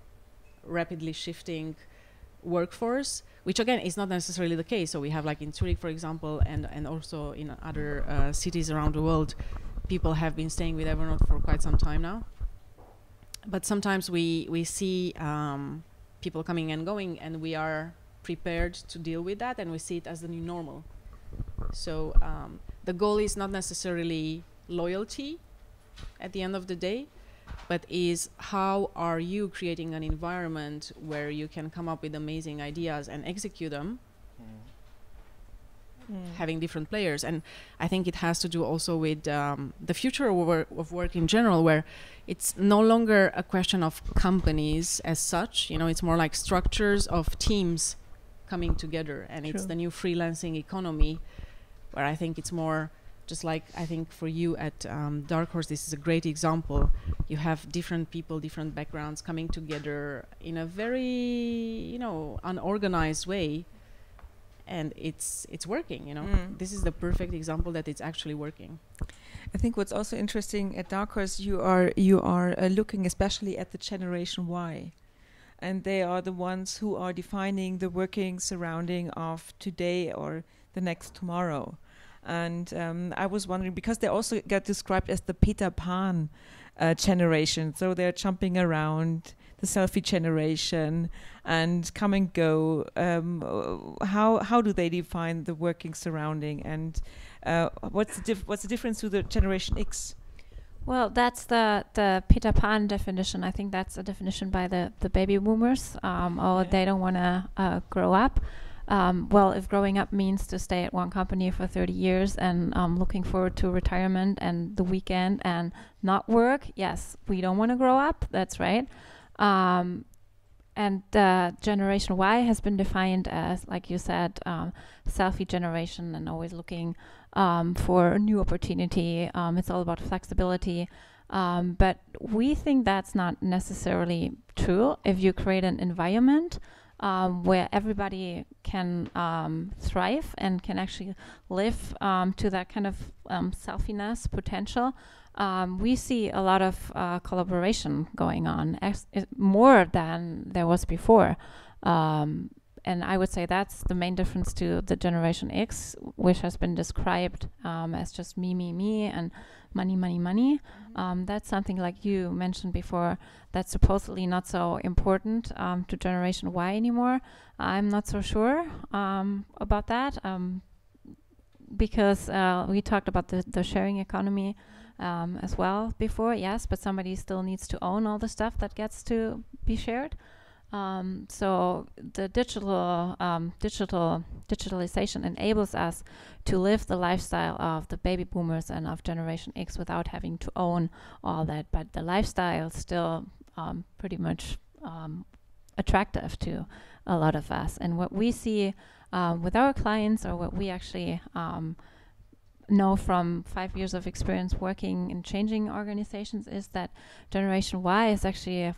rapidly shifting workforce, which again is not necessarily the case. So we have like in Zurich, for example, and and also in other uh, cities around the world, people have been staying with Evernote for quite some time now. But sometimes we we see um, people coming and going, and we are prepared to deal with that and we see it as the new normal. So um, the goal is not necessarily loyalty at the end of the day but is how are you creating an environment where you can come up with amazing ideas and execute them having different players. And i think it has to do also with um, the future of work, of work in general where it's no longer a question of companies as such. You know it's more like structures of teams coming together and it's the new freelancing economy where i think it's more just like i think for you at um, dark horse this is a great example. You have different people different backgrounds coming together in a very you know unorganized way and it's it's working you know? Mm. this is the perfect example that it's actually working. I think what's also interesting at Dark Horse, you are you are uh, looking especially at the generation Y, and they are the ones who are defining the working surrounding of today or the next tomorrow. And um, I was wondering because they also get described as the Peter Pan uh, generation, so they're jumping around, the selfie generation, and come and go. Um, how how do they define the working surrounding and uh, what's the what's the difference to the Generation X? Well, that's the the Peter Pan definition. I think that's a definition by the the baby boomers. Um, oh, Yeah. they don't want to uh, grow up. Um, well, if growing up means to stay at one company for 30 years and um, looking forward to retirement and the weekend and not work, yes, we don't want to grow up. That's right. Um, and uh, Generation Y has been defined as, like you said, um, selfie generation and always looking um, for a new opportunity. Um, it's all about flexibility. Um, but we think that's not necessarily true. If you create an environment um, where everybody can um, thrive and can actually live um, to that kind of selfiness potential, we see a lot of uh, collaboration going on, more than there was before. Um, and I would say that's the main difference to the Generation X, which has been described um, as just me, me, me, and money, money, money. Mm-hmm. Um, that's something like you mentioned before that's supposedly not so important um, to Generation Y anymore. I'm not so sure um, about that um, because uh, we talked about the, the sharing economy um, as well before, yes, but somebody still needs to own all the stuff that gets to be shared. Um, so the digital um, digital digitalization enables us to live the lifestyle of the baby boomers and of Generation X without having to own all that. But the lifestyle is still um, pretty much um, attractive to a lot of us. And what we see um, with our clients, or what we actually um, know from five years of experience working in changing organizations, is that Generation Y is actually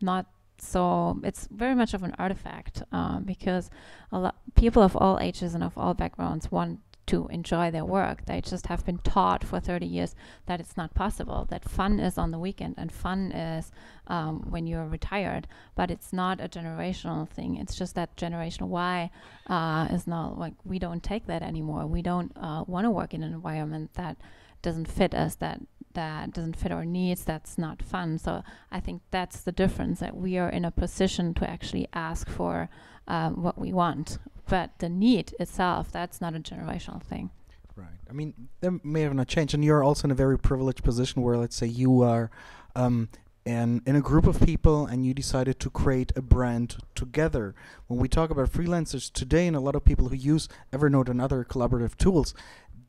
not so it's very much of an artifact uh, because a lot people of all ages and of all backgrounds want to enjoy their work. They just have been taught for 30 years that it's not possible. That fun is on the weekend and fun is um, when you're retired. But it's not a generational thing. It's just that generation Y uh, is not like we don't take that anymore. We don't uh, want to work in an environment that doesn't fit us. That that doesn't fit our needs, that's not fun. So I think that's the difference that we are in a position to actually ask for um, what we want. But the need itself, that's not a generational thing. Right. I mean, that may have not changed, and you're also in a very privileged position where, let's say, you are um, in in a group of people, and you decided to create a brand together. When we talk about freelancers today, and a lot of people who use Evernote and other collaborative tools,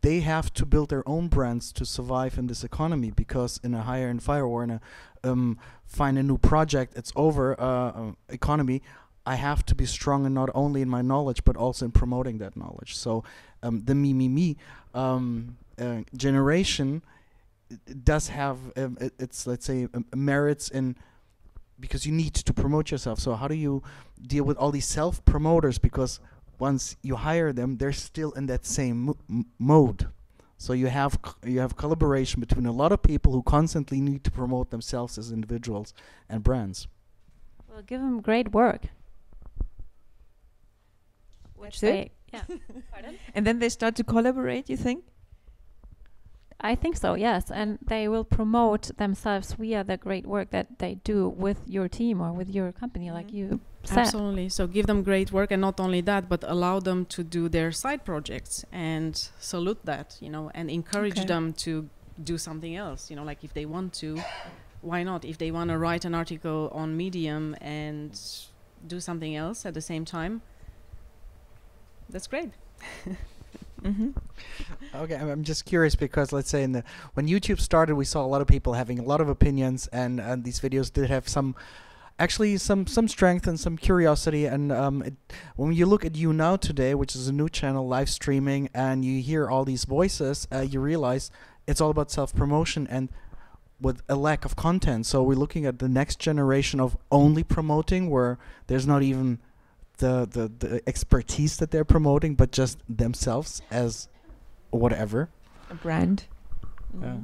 they have to build their own brands to survive in this economy because in a hire and fire or in a um, find a new project it's over uh, uh, economy i have to be strong and not only in my knowledge but also in promoting that knowledge. So um, the me me me um, uh, generation does have um, it, it's let's say um, merits in because you need to promote yourself. So how do you deal with all these self promoters because once you hire them, they're still in that same mode. So you have you have collaboration between a lot of people who constantly need to promote themselves as individuals and brands. Well, give them great work. Which they yeah. and then they start to collaborate. You think? I think so, yes. And they will promote themselves via the great work that they do with your team or with your company, mm -hmm. like you said. Absolutely. So give them great work, and not only that, but allow them to do their side projects and salute that, you know, and encourage okay. them to do something else. You know, like if they want to, why not? If they want to write an article on Medium and do something else at the same time, that's great. Mm-hmm. Okay, I'm just curious because let's say in the when YouTube started, we saw a lot of people having a lot of opinions, and, and these videos did have some, actually some some strength and some curiosity. And um, it, when you look at YouNow today, which is a new channel live streaming, and you hear all these voices, uh, you realize it's all about self promotion and with a lack of content. So we're looking at the next generation of only promoting, where there's not even the, the, the expertise that they're promoting, but just themselves as whatever. A brand. Mm. Yeah.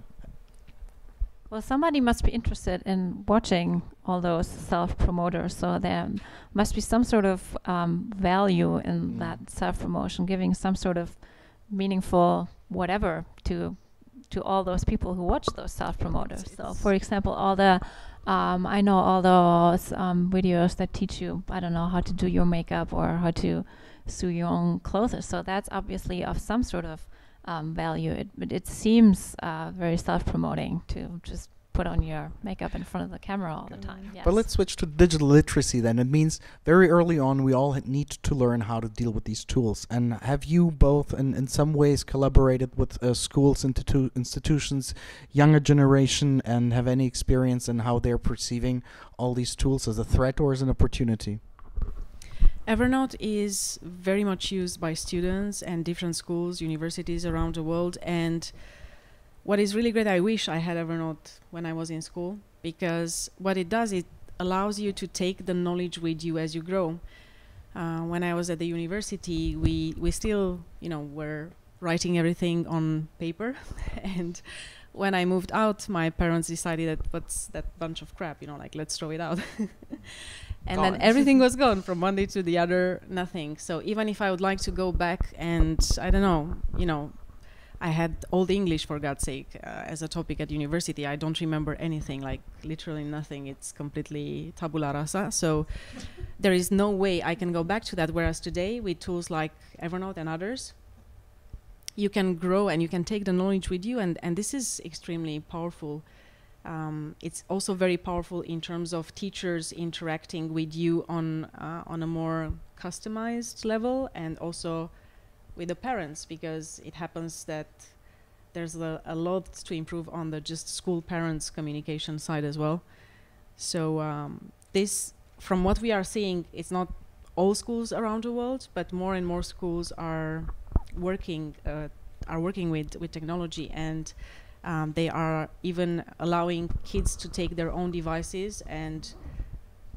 Well, somebody must be interested in watching all those self promoters, so there must be some sort of um, value in mm. that self promotion, giving some sort of meaningful whatever to to all those people who watch those self promoters. So, for example, all the um, I know all those um, videos that teach you, I don't know, how to do your makeup or how to sew your own clothes. So that's obviously of some sort of um, value. It, but it seems uh, very self-promoting to just put on your makeup in front of the camera all the time. Yes. But let's switch to digital literacy then. It means very early on we all need to learn how to deal with these tools. And have you both, in, in some ways, collaborated with uh, schools, institu institutions, younger generation, and have any experience in how they're perceiving all these tools as a threat or as an opportunity? Evernote is very much used by students and different schools, universities around the world, and what is really great, I wish I had Evernote when I was in school because what it does, it allows you to take the knowledge with you as you grow. Uh, when I was at the university, we we still, you know, were writing everything on paper, and when I moved out, my parents decided that what's that bunch of crap, you know, like let's throw it out. and Gone. then everything was gone from one day to the other nothing. So even if i would like to go back and i don't know you know i had old english for god's sake uh, as a topic at university. I don't remember anything like literally nothing. It's completely tabula rasa. So there is no way i can go back to that. Whereas today with tools like evernote and others you can grow and you can take the knowledge with you. And, and this is extremely powerful um, it's also very powerful in terms of teachers interacting with you on uh, on a more customized level and also with the parents because it happens that there's a, a lot to improve on the just school parents communication side as well. So um, this from what we are seeing it's not all schools around the world but more and more schools are working uh, are working with with technology and um, they are even allowing kids to take their own devices and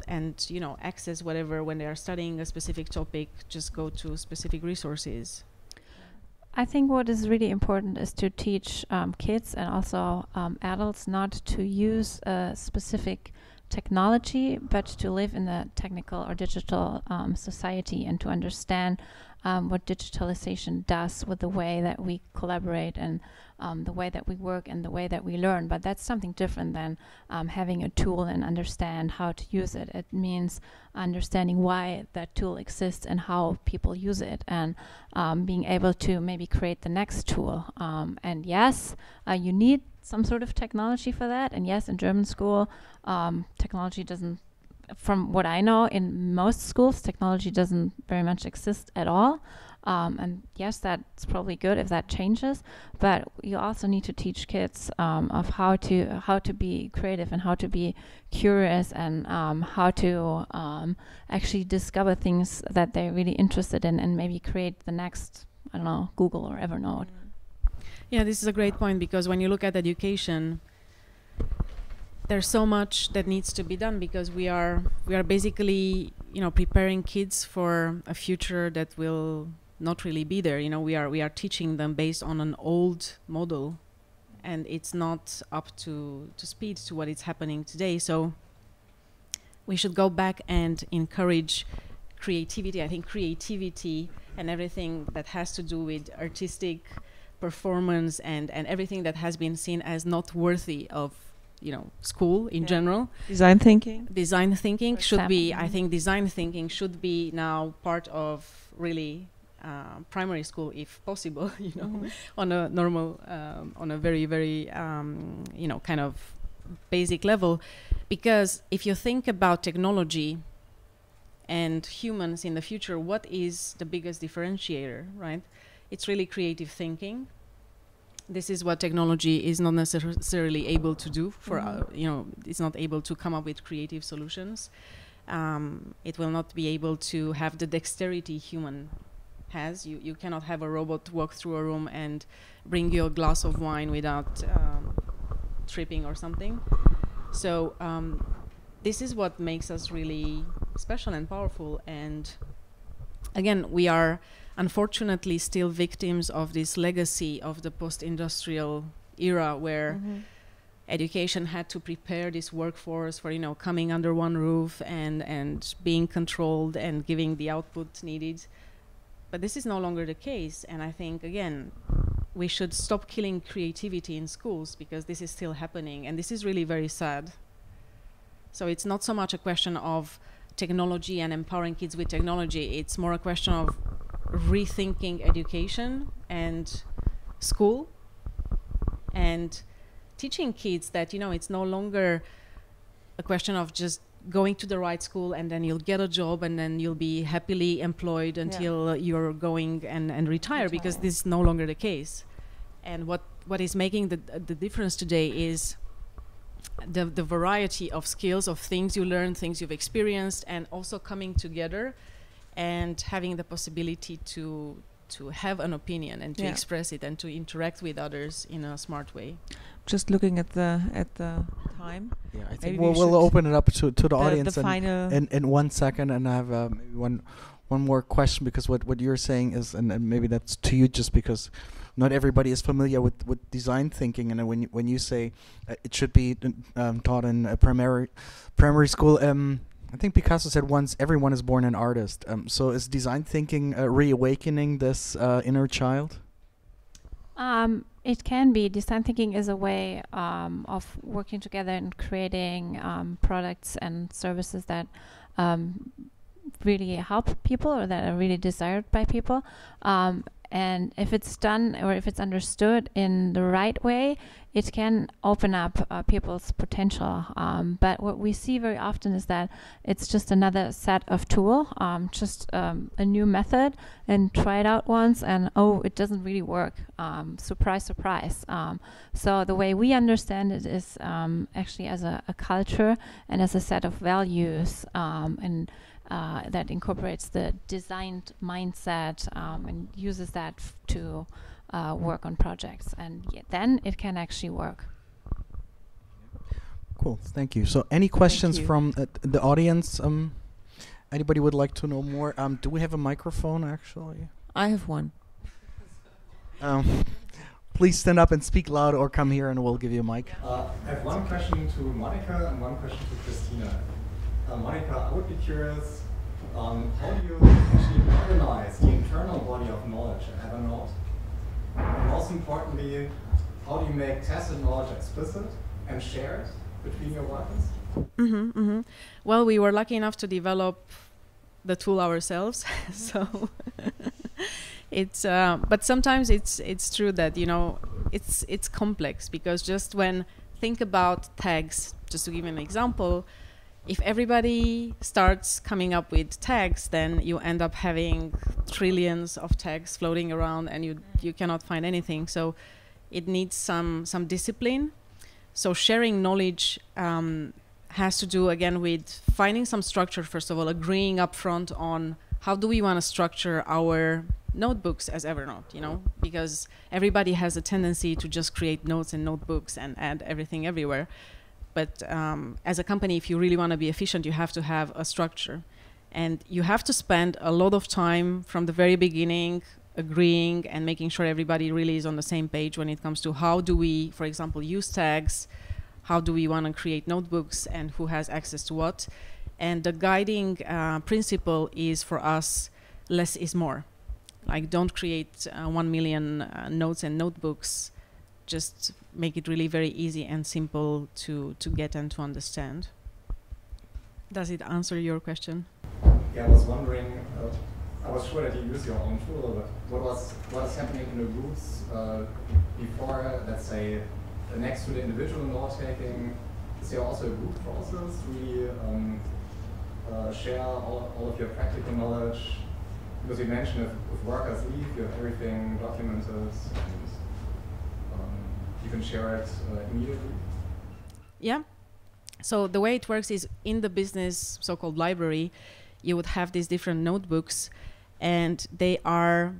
and you know access whatever when they are studying a specific topic just go to specific resources. I think what is really important is to teach um, kids and also um, adults not to use a specific technology, but to live in a technical or digital um, society and to understand um, what digitalization does with the way that we collaborate and um, the way that we work and the way that we learn. But that's something different than um, having a tool and understand how to use it. It means understanding why that tool exists and how people use it and um, being able to maybe create the next tool. Um, and yes, uh, you need some sort of technology for that. And yes, in German school, um, technology doesn't from what I know, in most schools, technology doesn't very much exist at all. Um, and yes, that's probably good if that changes. But you also need to teach kids um, of how to how to be creative and how to be curious and um, how to um, actually discover things that they're really interested in and maybe create the next I don't know Google or Evernote. yeah this is a great point because when you look at education there's so much that needs to be done because we are we are basically you know preparing kids for a future that will not really be there. You know we are we are teaching them based on an old model and it's not up to to speed to what is happening today. So we should go back and encourage creativity. I think creativity and everything that has to do with artistic performance and and everything that has been seen as not worthy of you know school in Yeah. general. Design thinking. design thinking For should be i think design thinking should be now part of really uh, primary school if possible you know Mhm. on a normal um, on a very very um, you know kind of basic level because if you think about technology and humans in the future what is the biggest differentiator right it's really creative thinking this is what technology is not necessarily able to do for Mhm. uh, you know it's not able to come up with creative solutions um, it will not be able to have the dexterity human has you you cannot have a robot walk through a room and bring you a glass of wine without um, tripping or something. So um, this is what makes us really special and powerful. And again we are unfortunately still victims of this legacy of the post-industrial era where Mhm. education had to prepare this workforce for you know coming under one roof and and being controlled and giving the output needed but this is no longer the case and i think again we should stop killing creativity in schools because this is still happening and this is really very sad. So it's not so much a question of technology and empowering kids with technology it's more a question of rethinking education and school and teaching kids that you know it's no longer a question of just going to the right school and then you'll get a job and then you'll be happily employed until you're going and, and retire. because this is no longer the case. And what what is making the the difference today is the the variety of skills of things you learn things you've experienced and also coming together and having the possibility to to have an opinion and to Yeah. express it and to interact with others in a smart way Just looking at the at the time. Yeah, I think we we'll, we'll open it up to, to the, The, audience the and, final. in, in one second, and I have uh, maybe one one more question because what, what you're saying is, and, and maybe that's to you just because not everybody is familiar with, with design thinking, and then when you, when you say uh, it should be um, taught in a primary primary school, um, I think Picasso said once, "Everyone is born an artist." Um, so is design thinking uh, reawakening this uh, inner child? Um, it can be. Design thinking is a way um, of working together and creating um, products and services that um, really help people or that are really desired by people. And if it's done or if it's understood in the right way, it can open up uh, people's potential. Um, but what we see very often is that it's just another set of tool, um, just um, a new method, and try it out once, and oh, it doesn't really work. Um, surprise, surprise. Um, so the way we understand it is um, actually as a, a, culture and as a set of values, and uh, that incorporates the designed mindset um, and uses that to uh, work on projects. And then it can actually work. Cool, thank you. So, any questions from uh, the audience? Um, anybody would like to know more? Um, do we have a microphone actually? I have one. Um, please stand up and speak loud, or come here and we'll give you a mic. Uh, I have one question to Monika and one question to Cristina. Uh, Monika, I would be curious, um, how do you actually organize the internal body of knowledge at Evernote? And most importantly, how do you make tacit knowledge explicit and shared between your workers? Mm-hmm, mm-hmm. Well, we were lucky enough to develop the tool ourselves, so it's. Uh, but sometimes it's it's true that you know it's it's complex because just when think about tags, just to give an example, if everybody starts coming up with tags, then you end up having trillions of tags floating around, and you you cannot find anything. So it needs some some discipline. So sharing knowledge um, has to do again with finding some structure. First of all, agreeing upfront on how do we want to structure our notebooks as Evernote, you know, because everybody has a tendency to just create notes and notebooks and add everything everywhere. But um, as a company, if you really want to be efficient, you have to have a structure. And you have to spend a lot of time from the very beginning agreeing and making sure everybody really is on the same page when it comes to how do we, for example, use tags, how do we want to create notebooks, and who has access to what. And the guiding uh, principle is for us less is more. Like, don't create uh, one million uh, notes and notebooks just make it really very easy and simple to, to get and to understand. Does it answer your question? Yeah, I was wondering, uh, I was sure that you use your own tool, but what was what is happening in the groups uh, before, let's say, next to the individual note taking? Is there also a group process really um, uh, share all, all of your practical knowledge? Because you mentioned if, if workers leave, you have everything documented. And you can share it uh, immediately? Yeah. So the way it works is in the business so-called library, you would have these different notebooks, and they are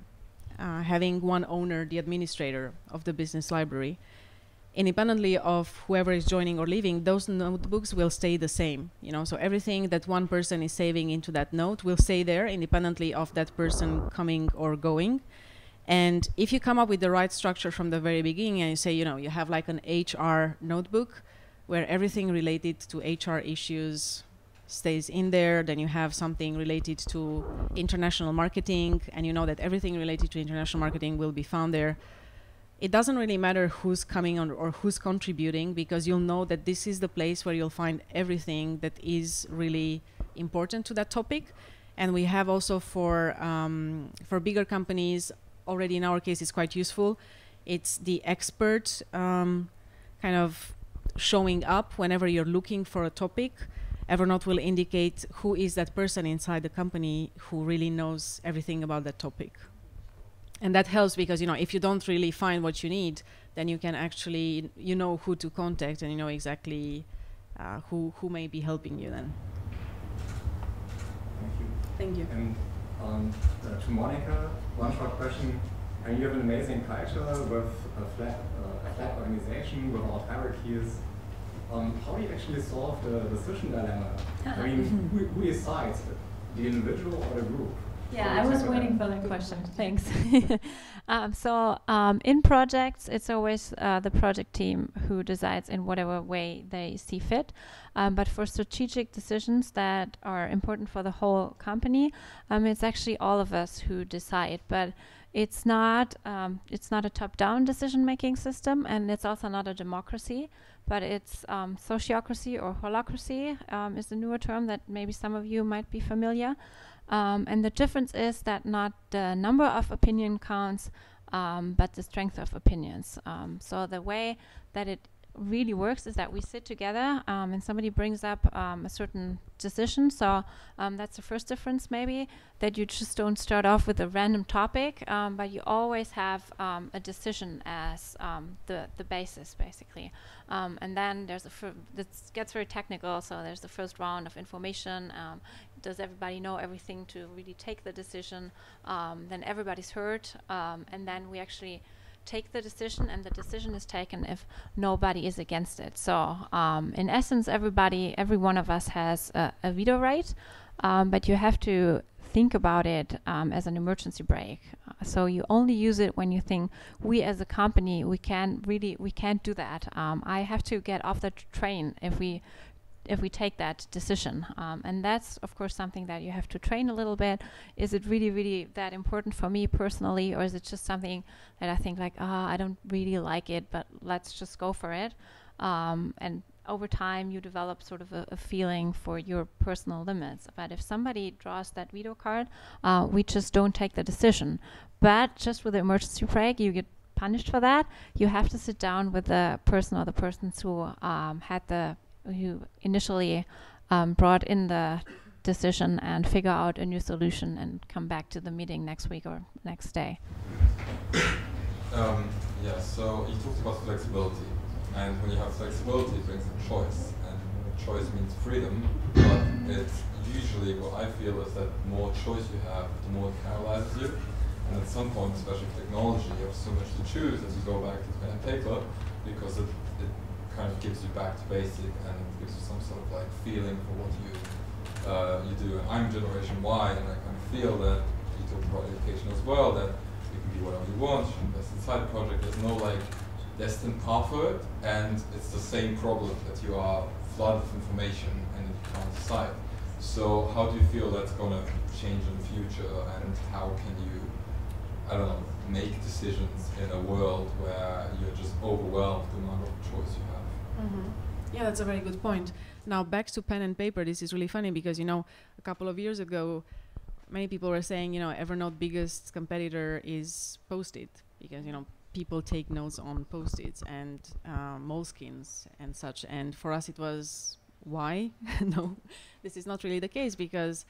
uh, having one owner, the administrator of the business library. Independently of whoever is joining or leaving, those notebooks will stay the same. You know, so everything that one person is saving into that note will stay there, independently of that person coming or going. And if you come up with the right structure from the very beginning and you say, you know, you have like an HR notebook where everything related to HR issues stays in there, then you have something related to international marketing, and you know that everything related to international marketing will be found there. It doesn't really matter who's coming on or who's contributing because you'll know that this is the place where you'll find everything that is really important to that topic. And we have also for um, for bigger companies already in our case is quite useful. It's the expert um, kind of showing up whenever you're looking for a topic. Evernote will indicate who is that person inside the company who really knows everything about that topic. And that helps because you know if you don't really find what you need, then you can actually you know who to contact and you know exactly uh, who who may be helping you then. Thank you. Thank you. And um, uh, to Monika, one short question. And you have an amazing culture with a flat, uh, a flat organization without hierarchies. Um, how do you actually solve the decision dilemma? I mean, who, who decides, the individual or the group? Yeah, I was waiting for that question. Thanks. Um, so um, in projects, it's always uh, the project team who decides in whatever way they see fit. Um, but for strategic decisions that are important for the whole company, um, it's actually all of us who decide. But it's not um, it's not a top-down decision-making system, and it's also not a democracy. But it's um, sociocracy or holacracy is the newer term that maybe some of you might be familiar. Um, and the difference is that not the number of opinion counts, um, but the strength of opinions. Um, so the way that it really works is that we sit together um, and somebody brings up um, a certain decision. So um, that's the first difference, maybe, that you just don't start off with a random topic, but you always have a decision as the, the basis, basically. and then there's a, fir- this gets very technical, so there's the first round of information. Does everybody know everything to really take the decision? then everybody's heard, and then we actually take the decision, and the decision is taken if nobody is against it. So, um, in essence, everybody, every one of us has a, a veto right, um, but you have to think about it um, as an emergency brake. Uh, so you only use it when you think we as a company we can really we can't do that. Um, I have to get off the train if we if we take that decision. Um, and that's, of course, something that you have to train a little bit. Is it really, really that important for me personally, or is it just something that I think like, ah, oh, I don't really like it, but let's just go for it. Um, and over time, you develop sort of a, a, feeling for your personal limits. But if somebody draws that veto card, uh, we just don't take the decision. But just with the emergency brake, you get punished for that. You have to sit down with the person or the persons who um, had the who initially um, brought in the decision and figure out a new solution and come back to the meeting next week or next day. Um, yeah, so you talked about flexibility, and when you have flexibility, it brings a choice, and choice means freedom, but it's usually what I feel is that the more choice you have, the more it paralyzes you, and at some point, especially technology, you have so much to choose that you go back to pen and paper because it kind of gives you back to basic and gives you some sort of like feeling for what you uh, you do. And I'm Generation Y, and I kind of feel that you talk about education as well, that you can do whatever you want, you invest inside the project. There's no like destined path for it, and it's the same problem that you are flooded with information and you can't decide. So how do you feel that's going to change in the future, and how can you, I don't know, make decisions in a world where you're just overwhelmed with the amount of choice you? Mm-hmm. Yeah, that's a very good point. Now, back to pen and paper, this is really funny because, you know, a couple of years ago, many people were saying, you know, Evernote biggest competitor is Post-it because, you know, people take notes on Post-its and uh, Moleskines and such. And for us, it was, why? no, this is not really the case because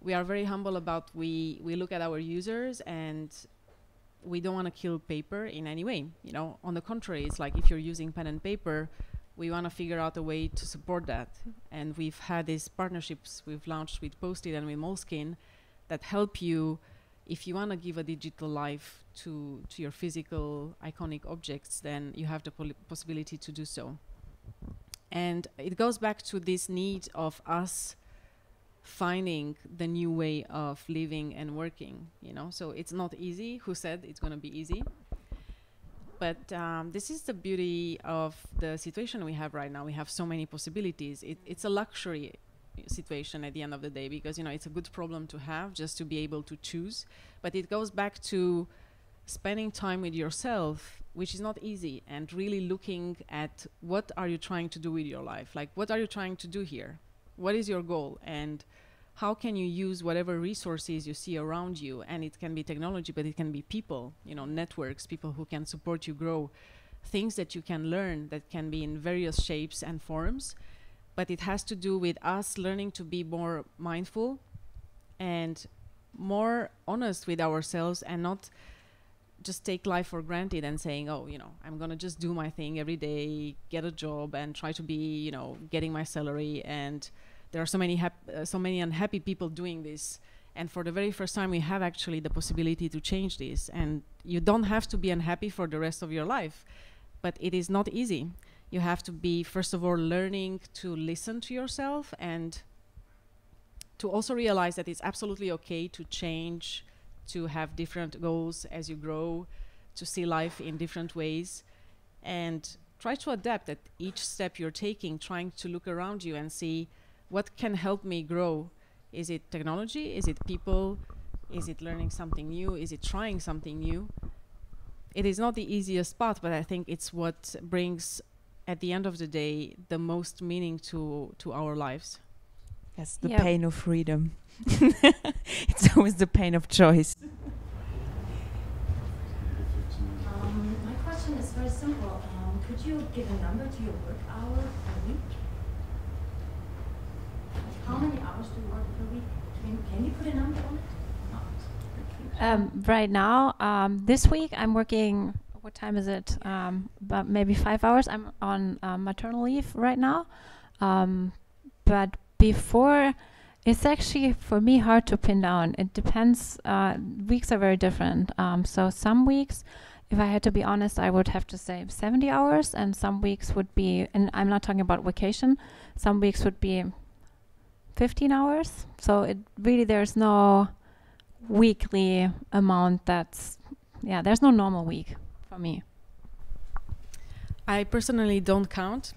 we are very humble about we, we look at our users and we don't want to kill paper in any way. You know, on the contrary, it's like if you're using pen and paper, we want to figure out a way to support that. And we've had these partnerships we've launched with Post-it and with Moleskine that help you if you want to give a digital life to to your physical iconic objects, then you have the possibility to do so. And it goes back to this need of us finding the new way of living and working. You know, so it's not easy. Who said it's going to be easy? But um, this is the beauty of the situation we have right now. We have so many possibilities. It, it's a luxury situation at the end of the day because you know it's a good problem to have just to be able to choose. But it goes back to spending time with yourself, which is not easy, and really looking at what are you trying to do with your life. Like, what are you trying to do here? What is your goal? And how can you use whatever resources you see around you? And it can be technology but it can be people you know networks people who can support you grow. Things that you can learn that can be in various shapes and forms but it has to do with us learning to be more mindful and more honest with ourselves and not just take life for granted and saying oh you know i'm going to just do my thing every day get a job and try to be you know getting my salary and there are so many uh, so many unhappy people doing this. And for the very first time we have actually the possibility to change this. And you don't have to be unhappy for the rest of your life but it is not easy. You have to be first of all learning to listen to yourself and to also realize that it's absolutely okay to change to have different goals as you grow to see life in different ways. And try to adapt at each step you're taking, trying to look around you and see what can help me grow. Is it technology? Is it people? Is it learning something new? Is it trying something new? It is not the easiest path, but I think it's what brings, at the end of the day, the most meaning to, to our lives. Yes, the Yeah. pain of freedom. it's always the pain of choice. Um, my question is very simple. Um, could you give a number to your work hour per week? How many hours do you work per week? Can, can you put a number on it? Um, right now, um, this week I'm working. What time is it? Um, about maybe five hours. I'm on um, maternal leave right now. Um, but before, it's actually for me hard to pin down. It depends. Uh, weeks are very different. Um, so some weeks, if I had to be honest, I would have to say 70 hours, and some weeks would be. And I'm not talking about vacation. Some weeks would be 15 hours. So it really there's no weekly amount that's yeah there's no normal week for me I personally don't count,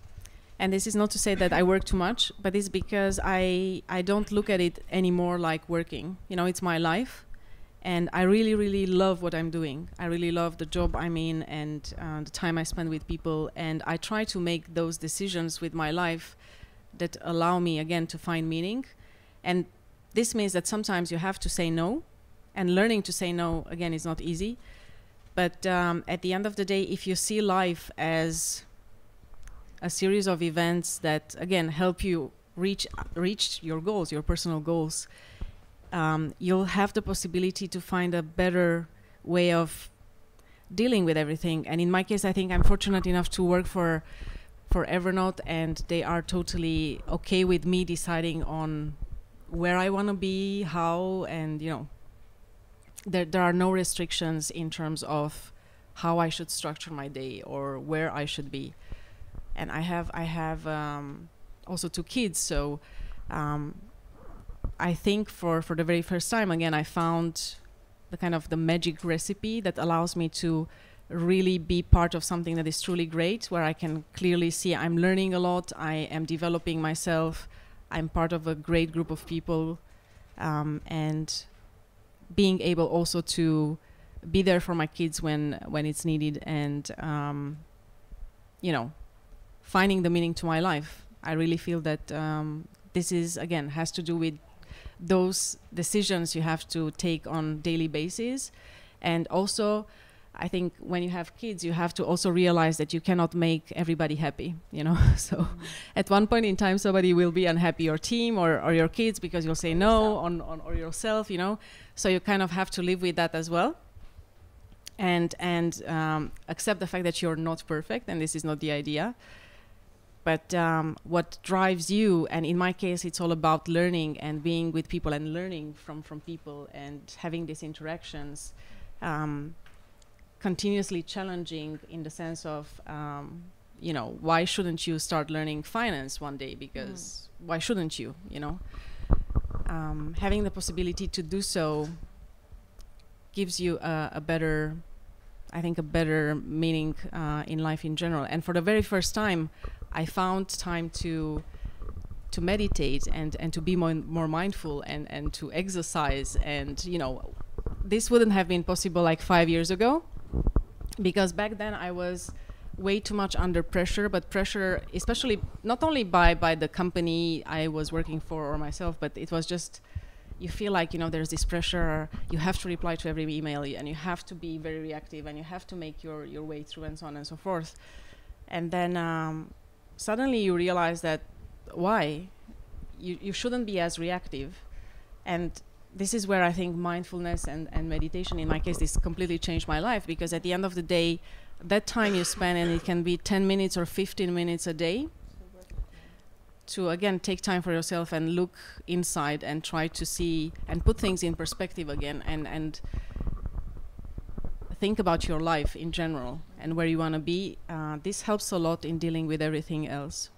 and this is not to say that I work too much, but it's because I I don't look at it anymore like working. You know, it's my life, and I really really love what I'm doing. I really love the job I'm in and uh, the time I spend with people, and I try to make those decisions with my life that allow me again to find meaning, and this means that sometimes you have to say no, and learning to say no again is not easy. But um, at the end of the day, if you see life as a series of events that again help you reach reach your goals, your personal goals, um, you'll have the possibility to find a better way of dealing with everything. And in my case, I think I'm fortunate enough to work for for Evernote, and they are totally okay with me deciding on where I want to be, how, and you know, there there are no restrictions in terms of how I should structure my day or where I should be. And I have I have um, also two kids, so um, I think for for the very first time again I found the kind of the magic recipe that allows me to really be part of something that is truly great where I can clearly see I'm learning a lot I am developing myself I'm part of a great group of people um, and being able also to be there for my kids when when it's needed and um, you know finding the meaning to my life. I really feel that um, this is again has to do with those decisions you have to take on daily basis. And also i think when you have kids you have to also realize that you cannot make everybody happy you know? So at one point in time somebody will be unhappy your team or, or your kids because you'll say no on, on or yourself you know? So you kind of have to live with that as well. And and um, accept the fact that you're not perfect and this is not the idea. But um, what drives you and in my case it's all about learning and being with people and learning from from people and having these interactions um, continuously challenging in the sense of um, you know why shouldn't you start learning finance one day? Because why shouldn't you you know? Um, having the possibility to do so gives you a, a better i think a better meaning uh, in life in general. And for the very first time I found time to to meditate and and to be more more mindful and and to exercise. And you know this wouldn't have been possible like 5 years ago because back then I was way too much under pressure but pressure especially not only by by the company I was working for or myself but it was just you feel like you know there's this pressure you have to reply to every email and you have to be very reactive and you have to make your your way through and so on and so forth. And then um, suddenly you realize that why? You, you shouldn't be as reactive. And this is where i think mindfulness and, and meditation in my case this completely changed my life because at the end of the day that time you spend and it can be 10 minutes or 15 minutes a day to again take time for yourself and look inside and try to see and put things in perspective again and and think about your life in general and where you want to be. Uh, this helps a lot in dealing with everything else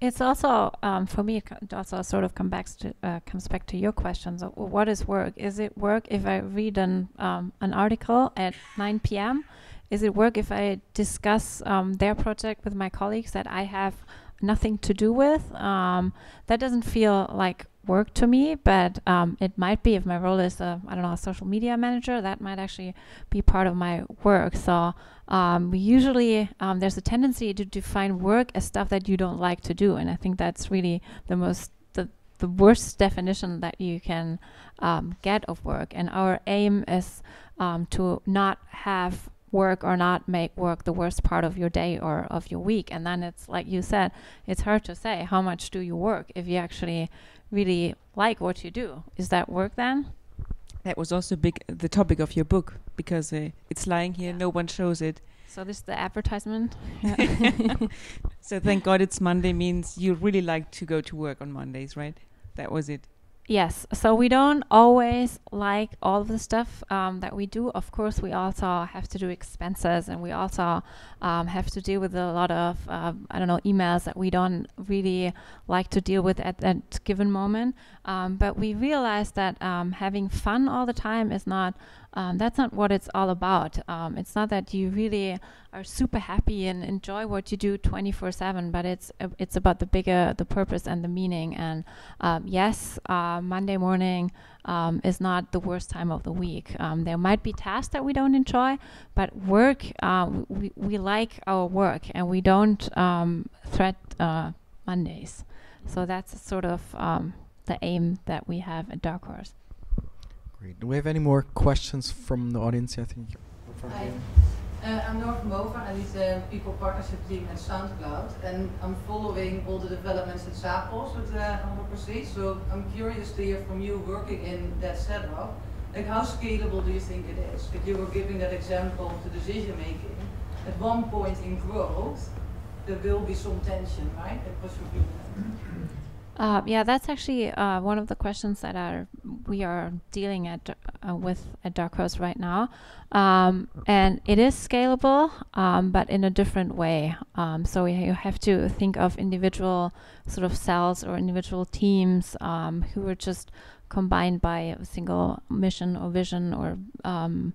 It's also um, for me. It also sort of comes back to uh, comes back to your questions. Of, what is work? Is it work if I read an um, an article at 9 p.m.? Is it work if I discuss um, their project with my colleagues that I have nothing to do with? Um, that doesn't feel like work to me, but um, it might be if my role is a I don't know a social media manager. That might actually be part of my work. So um, usually um, there's a tendency to define work as stuff that you don't like to do, and I think that's really the most the the worst definition that you can um, get of work. And our aim is um, to not have work or not make work the worst part of your day or of your week. And then it's like you said, it's hard to say how much do you work if you actually really like what you do. Is that work then? That was also big the topic of your book because uh, it's lying here, Yeah. no one shows it. So this is the advertisement. So thank God it's Monday means you really like to go to work on Mondays, right? That was it. Yes, so we don't always like all of the stuff um, that we do. Of course, we also have to do expenses, and we also um, have to deal with a lot of um, I don't know emails that we don't really like to deal with at that given moment. Um, but we realize that um, having fun all the time is not. Um, that's not what it's all about. Um, it's not that you really are super happy and enjoy what you do 24/7, but it's uh, it's about the bigger the purpose and the meaning. And um, yes, uh, Monday morning um, is not the worst time of the week. Um, there might be tasks that we don't enjoy, but work uh, we we like our work and we don't threat uh, Mondays. So that's sort of the aim that we have at Dark Horse. Great. Do we have any more questions from the audience? I think. Hi. Uh, I'm from Mova. I lead the People Partnership Team at SoundCloud, and I'm following all the developments at Zappos with uh. So I'm curious to hear from you working in that setup. Like, how scalable do you think it is? If you were giving that example of the decision making, at one point in growth, there will be some tension, right? That view. Uh, yeah, that's actually uh, one of the questions that are we are dealing at uh, with at Dark right now, um, and it is scalable, um, but in a different way. Um, so you have to think of individual sort of cells or individual teams um, who are just combined by a single mission or vision or um,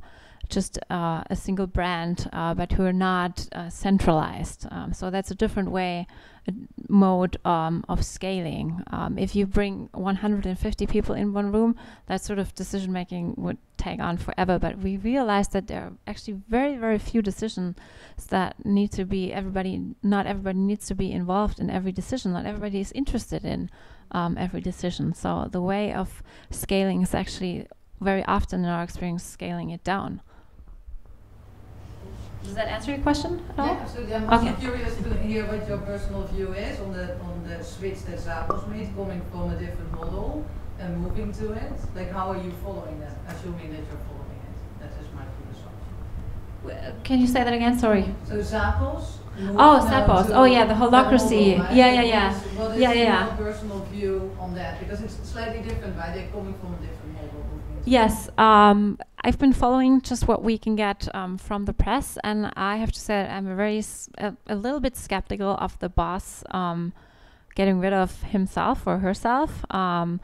just uh, a single brand, uh, but who are not uh, centralized. Um, so that's a different way, a mode um, of scaling. Um, if you bring 150 people in one room, that sort of decision making would take on forever. But we realized that there are actually very, very few decisions that need to be everybody. Not everybody needs to be involved in every decision. Not everybody is interested in um, every decision. So the way of scaling is actually very often in our experience scaling it down. Does that answer your question at all? Yeah, absolutely. I'm also Okay. curious to hear what your personal view is on the on the switch that Zappos made, coming from a different model and moving to it. Like, how are you following that? Assuming that you're following it. That is my philosophy. Can you say that again? Sorry. So Zappos. Oh, Zappos. Oh, yeah, the holacracy. model, right? Yeah, yeah, yeah. What is- Yeah, yeah, your yeah. personal view on that? Because it's slightly different, right? They're coming from a different model. moving into Yes, um, I've been following just what we can get um, from the press, and I have to say I'm very a, little bit skeptical of the boss um, getting rid of himself or herself. Um,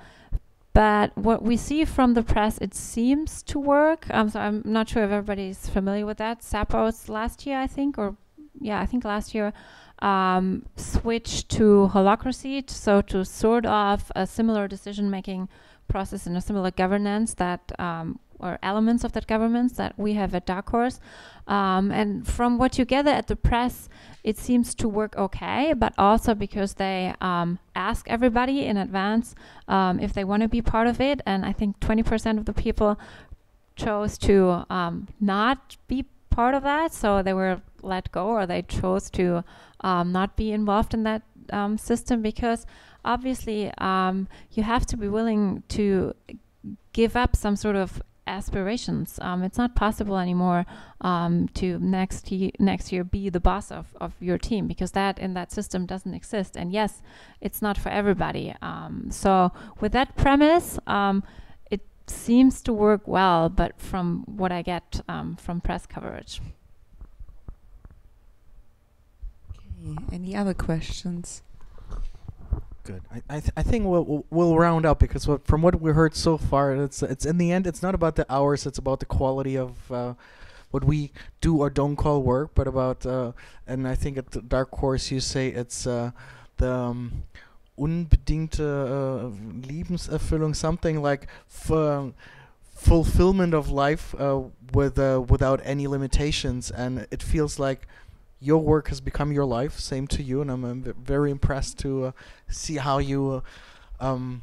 but what we see from the press, it seems to work. Um, so I'm not sure if everybody's familiar with that. Zappos last year, I think, or yeah, I think last year, um, switched to holacracy, so to sort of a similar decision-making process and a similar governance that um, or elements of that governance that we have at Dark Horse. Um, and from what you gather at the press, it seems to work okay, but also because they um, ask everybody in advance um, if they want to be part of it. And I think 20% of the people chose to um, not be part of that. So they were let go or they chose to um, not be involved in that um, system because obviously um, you have to be willing to give up some sort of aspirations. Um, it's not possible anymore um, to next ye- next year be the boss of, of your team because that in that system doesn't exist. And yes, it's not for everybody. Um, so with that premise, um, it seems to work well. But from what I get um, from press coverage. Okay. Any other questions? Good. I I, th- I think we'll, we'll round up because what, from what we heard so far, it's it's in the end, it's not about the hours. It's about the quality of uh, what we do or don't call work, but about uh, and I think at the Dark Horse you say it's uh, the um, unbedingte uh, Lebenserfüllung, something like f- fulfillment of life uh, with uh, without any limitations, and it feels like your work has become your life. Same to you, and I'm, I'm very impressed to uh, see how you uh, um,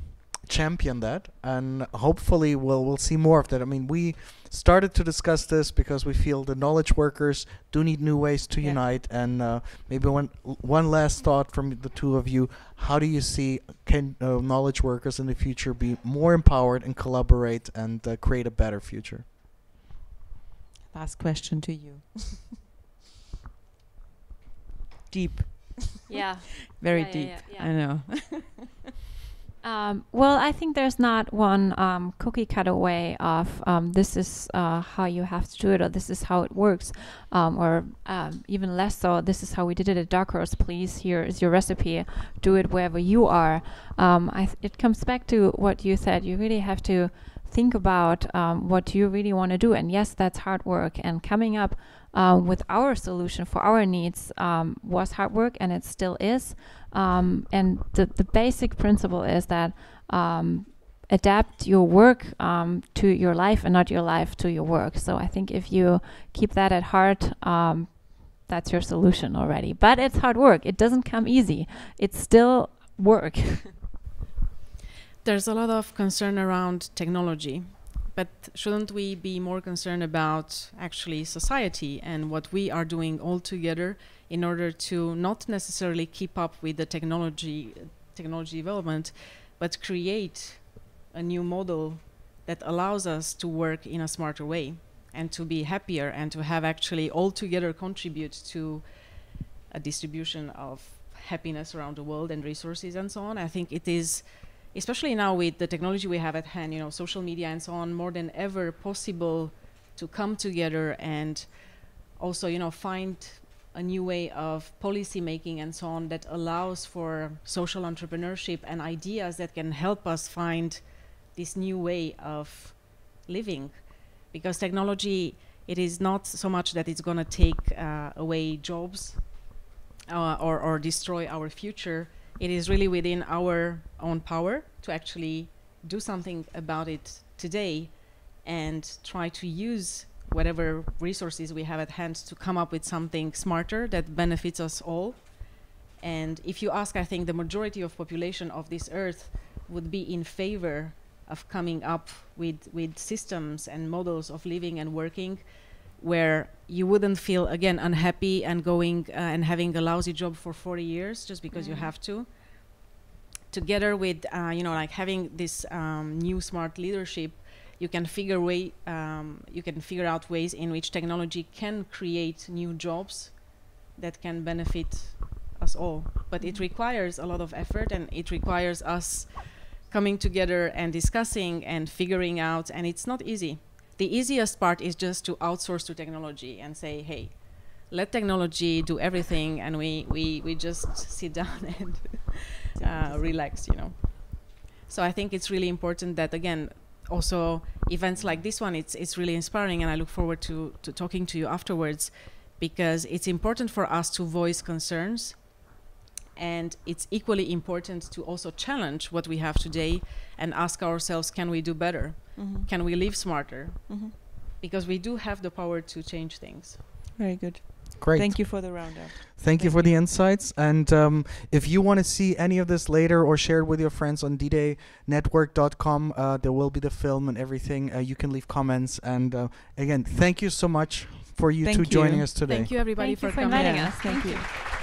champion that, and hopefully we'll we'll see more of that. I mean, we started to discuss this because we feel the knowledge workers do need new ways to Yeah. unite, and uh, maybe one one last thought from the two of you: How do you see can uh, knowledge workers in the future be more empowered and collaborate and uh, create a better future? Last question to you. Deep. Yeah. Very Yeah, deep. yeah. I know. Um, well, I think there's not one um, cookie cutter way of um, this is uh, how you have to do it, or this is how it works, um, or um, even less so, this is how we did it at Dark Horse. Please, here is your recipe. Do it wherever you are. Um, it comes back to what you said. You really have to think about um, what you really want to do, and yes, that's hard work. And coming up uh, with our solution for our needs um, was hard work, and it still is. Um, and the, the basic principle is that um, adapt your work um, to your life and not your life to your work. So I think if you keep that at heart, um, that's your solution already. But it's hard work. It doesn't come easy. It's still work. There's a lot of concern around technology, but shouldn't we be more concerned about actually society and what we are doing all together in order to not necessarily keep up with the technology technology development, but create a new model that allows us to work in a smarter way and to be happier and to have actually all together contribute to a distribution of happiness around the world and resources and so on. I think it is especially now with the technology we have at hand, you know, social media and so on, more than ever possible to come together and also, you know, find a new way of policy making and so on that allows for social entrepreneurship and ideas that can help us find this new way of living. Because technology, it is not so much that it's going to take uh, away jobs uh, or, or destroy our future. It is really within our own power to actually do something about it today and try to use whatever resources we have at hand to come up with something smarter that benefits us all. And if you ask, I think the majority of population of this earth would be in favor of coming up with, with systems and models of living and working where you wouldn't feel again unhappy and going uh, and having a lousy job for 40 years just because you Mhm. have to. Together with uh, you know like having this um, new smart leadership you can figure way um, you can figure out ways in which technology can create new jobs that can benefit us all. But it requires a lot of effort and it requires us coming together and discussing and figuring out and it's not easy the easiest part is just to outsource to technology and say hey let technology do everything and we we, we just sit down and uh, relax you know? So i think it's really important that again also events like this one it's it's really inspiring and i look forward to to talking to you afterwards because it's important for us to voice concerns and it's equally important to also challenge what we have today and ask ourselves can we do better Mhm. can we live smarter Mhm. because we do have the power to change things Very good. Great. Thank you for the roundup. Thank you for the insights. And um, if you want to see any of this later or share it with your friends on ddaynetwork.com, uh, there will be the film and everything. Uh, you can leave comments. And uh, again, thank you so much for you Thank two joining us today. thank you everybody Thank you for for coming inviting Yeah, us. Thank Thank you. you.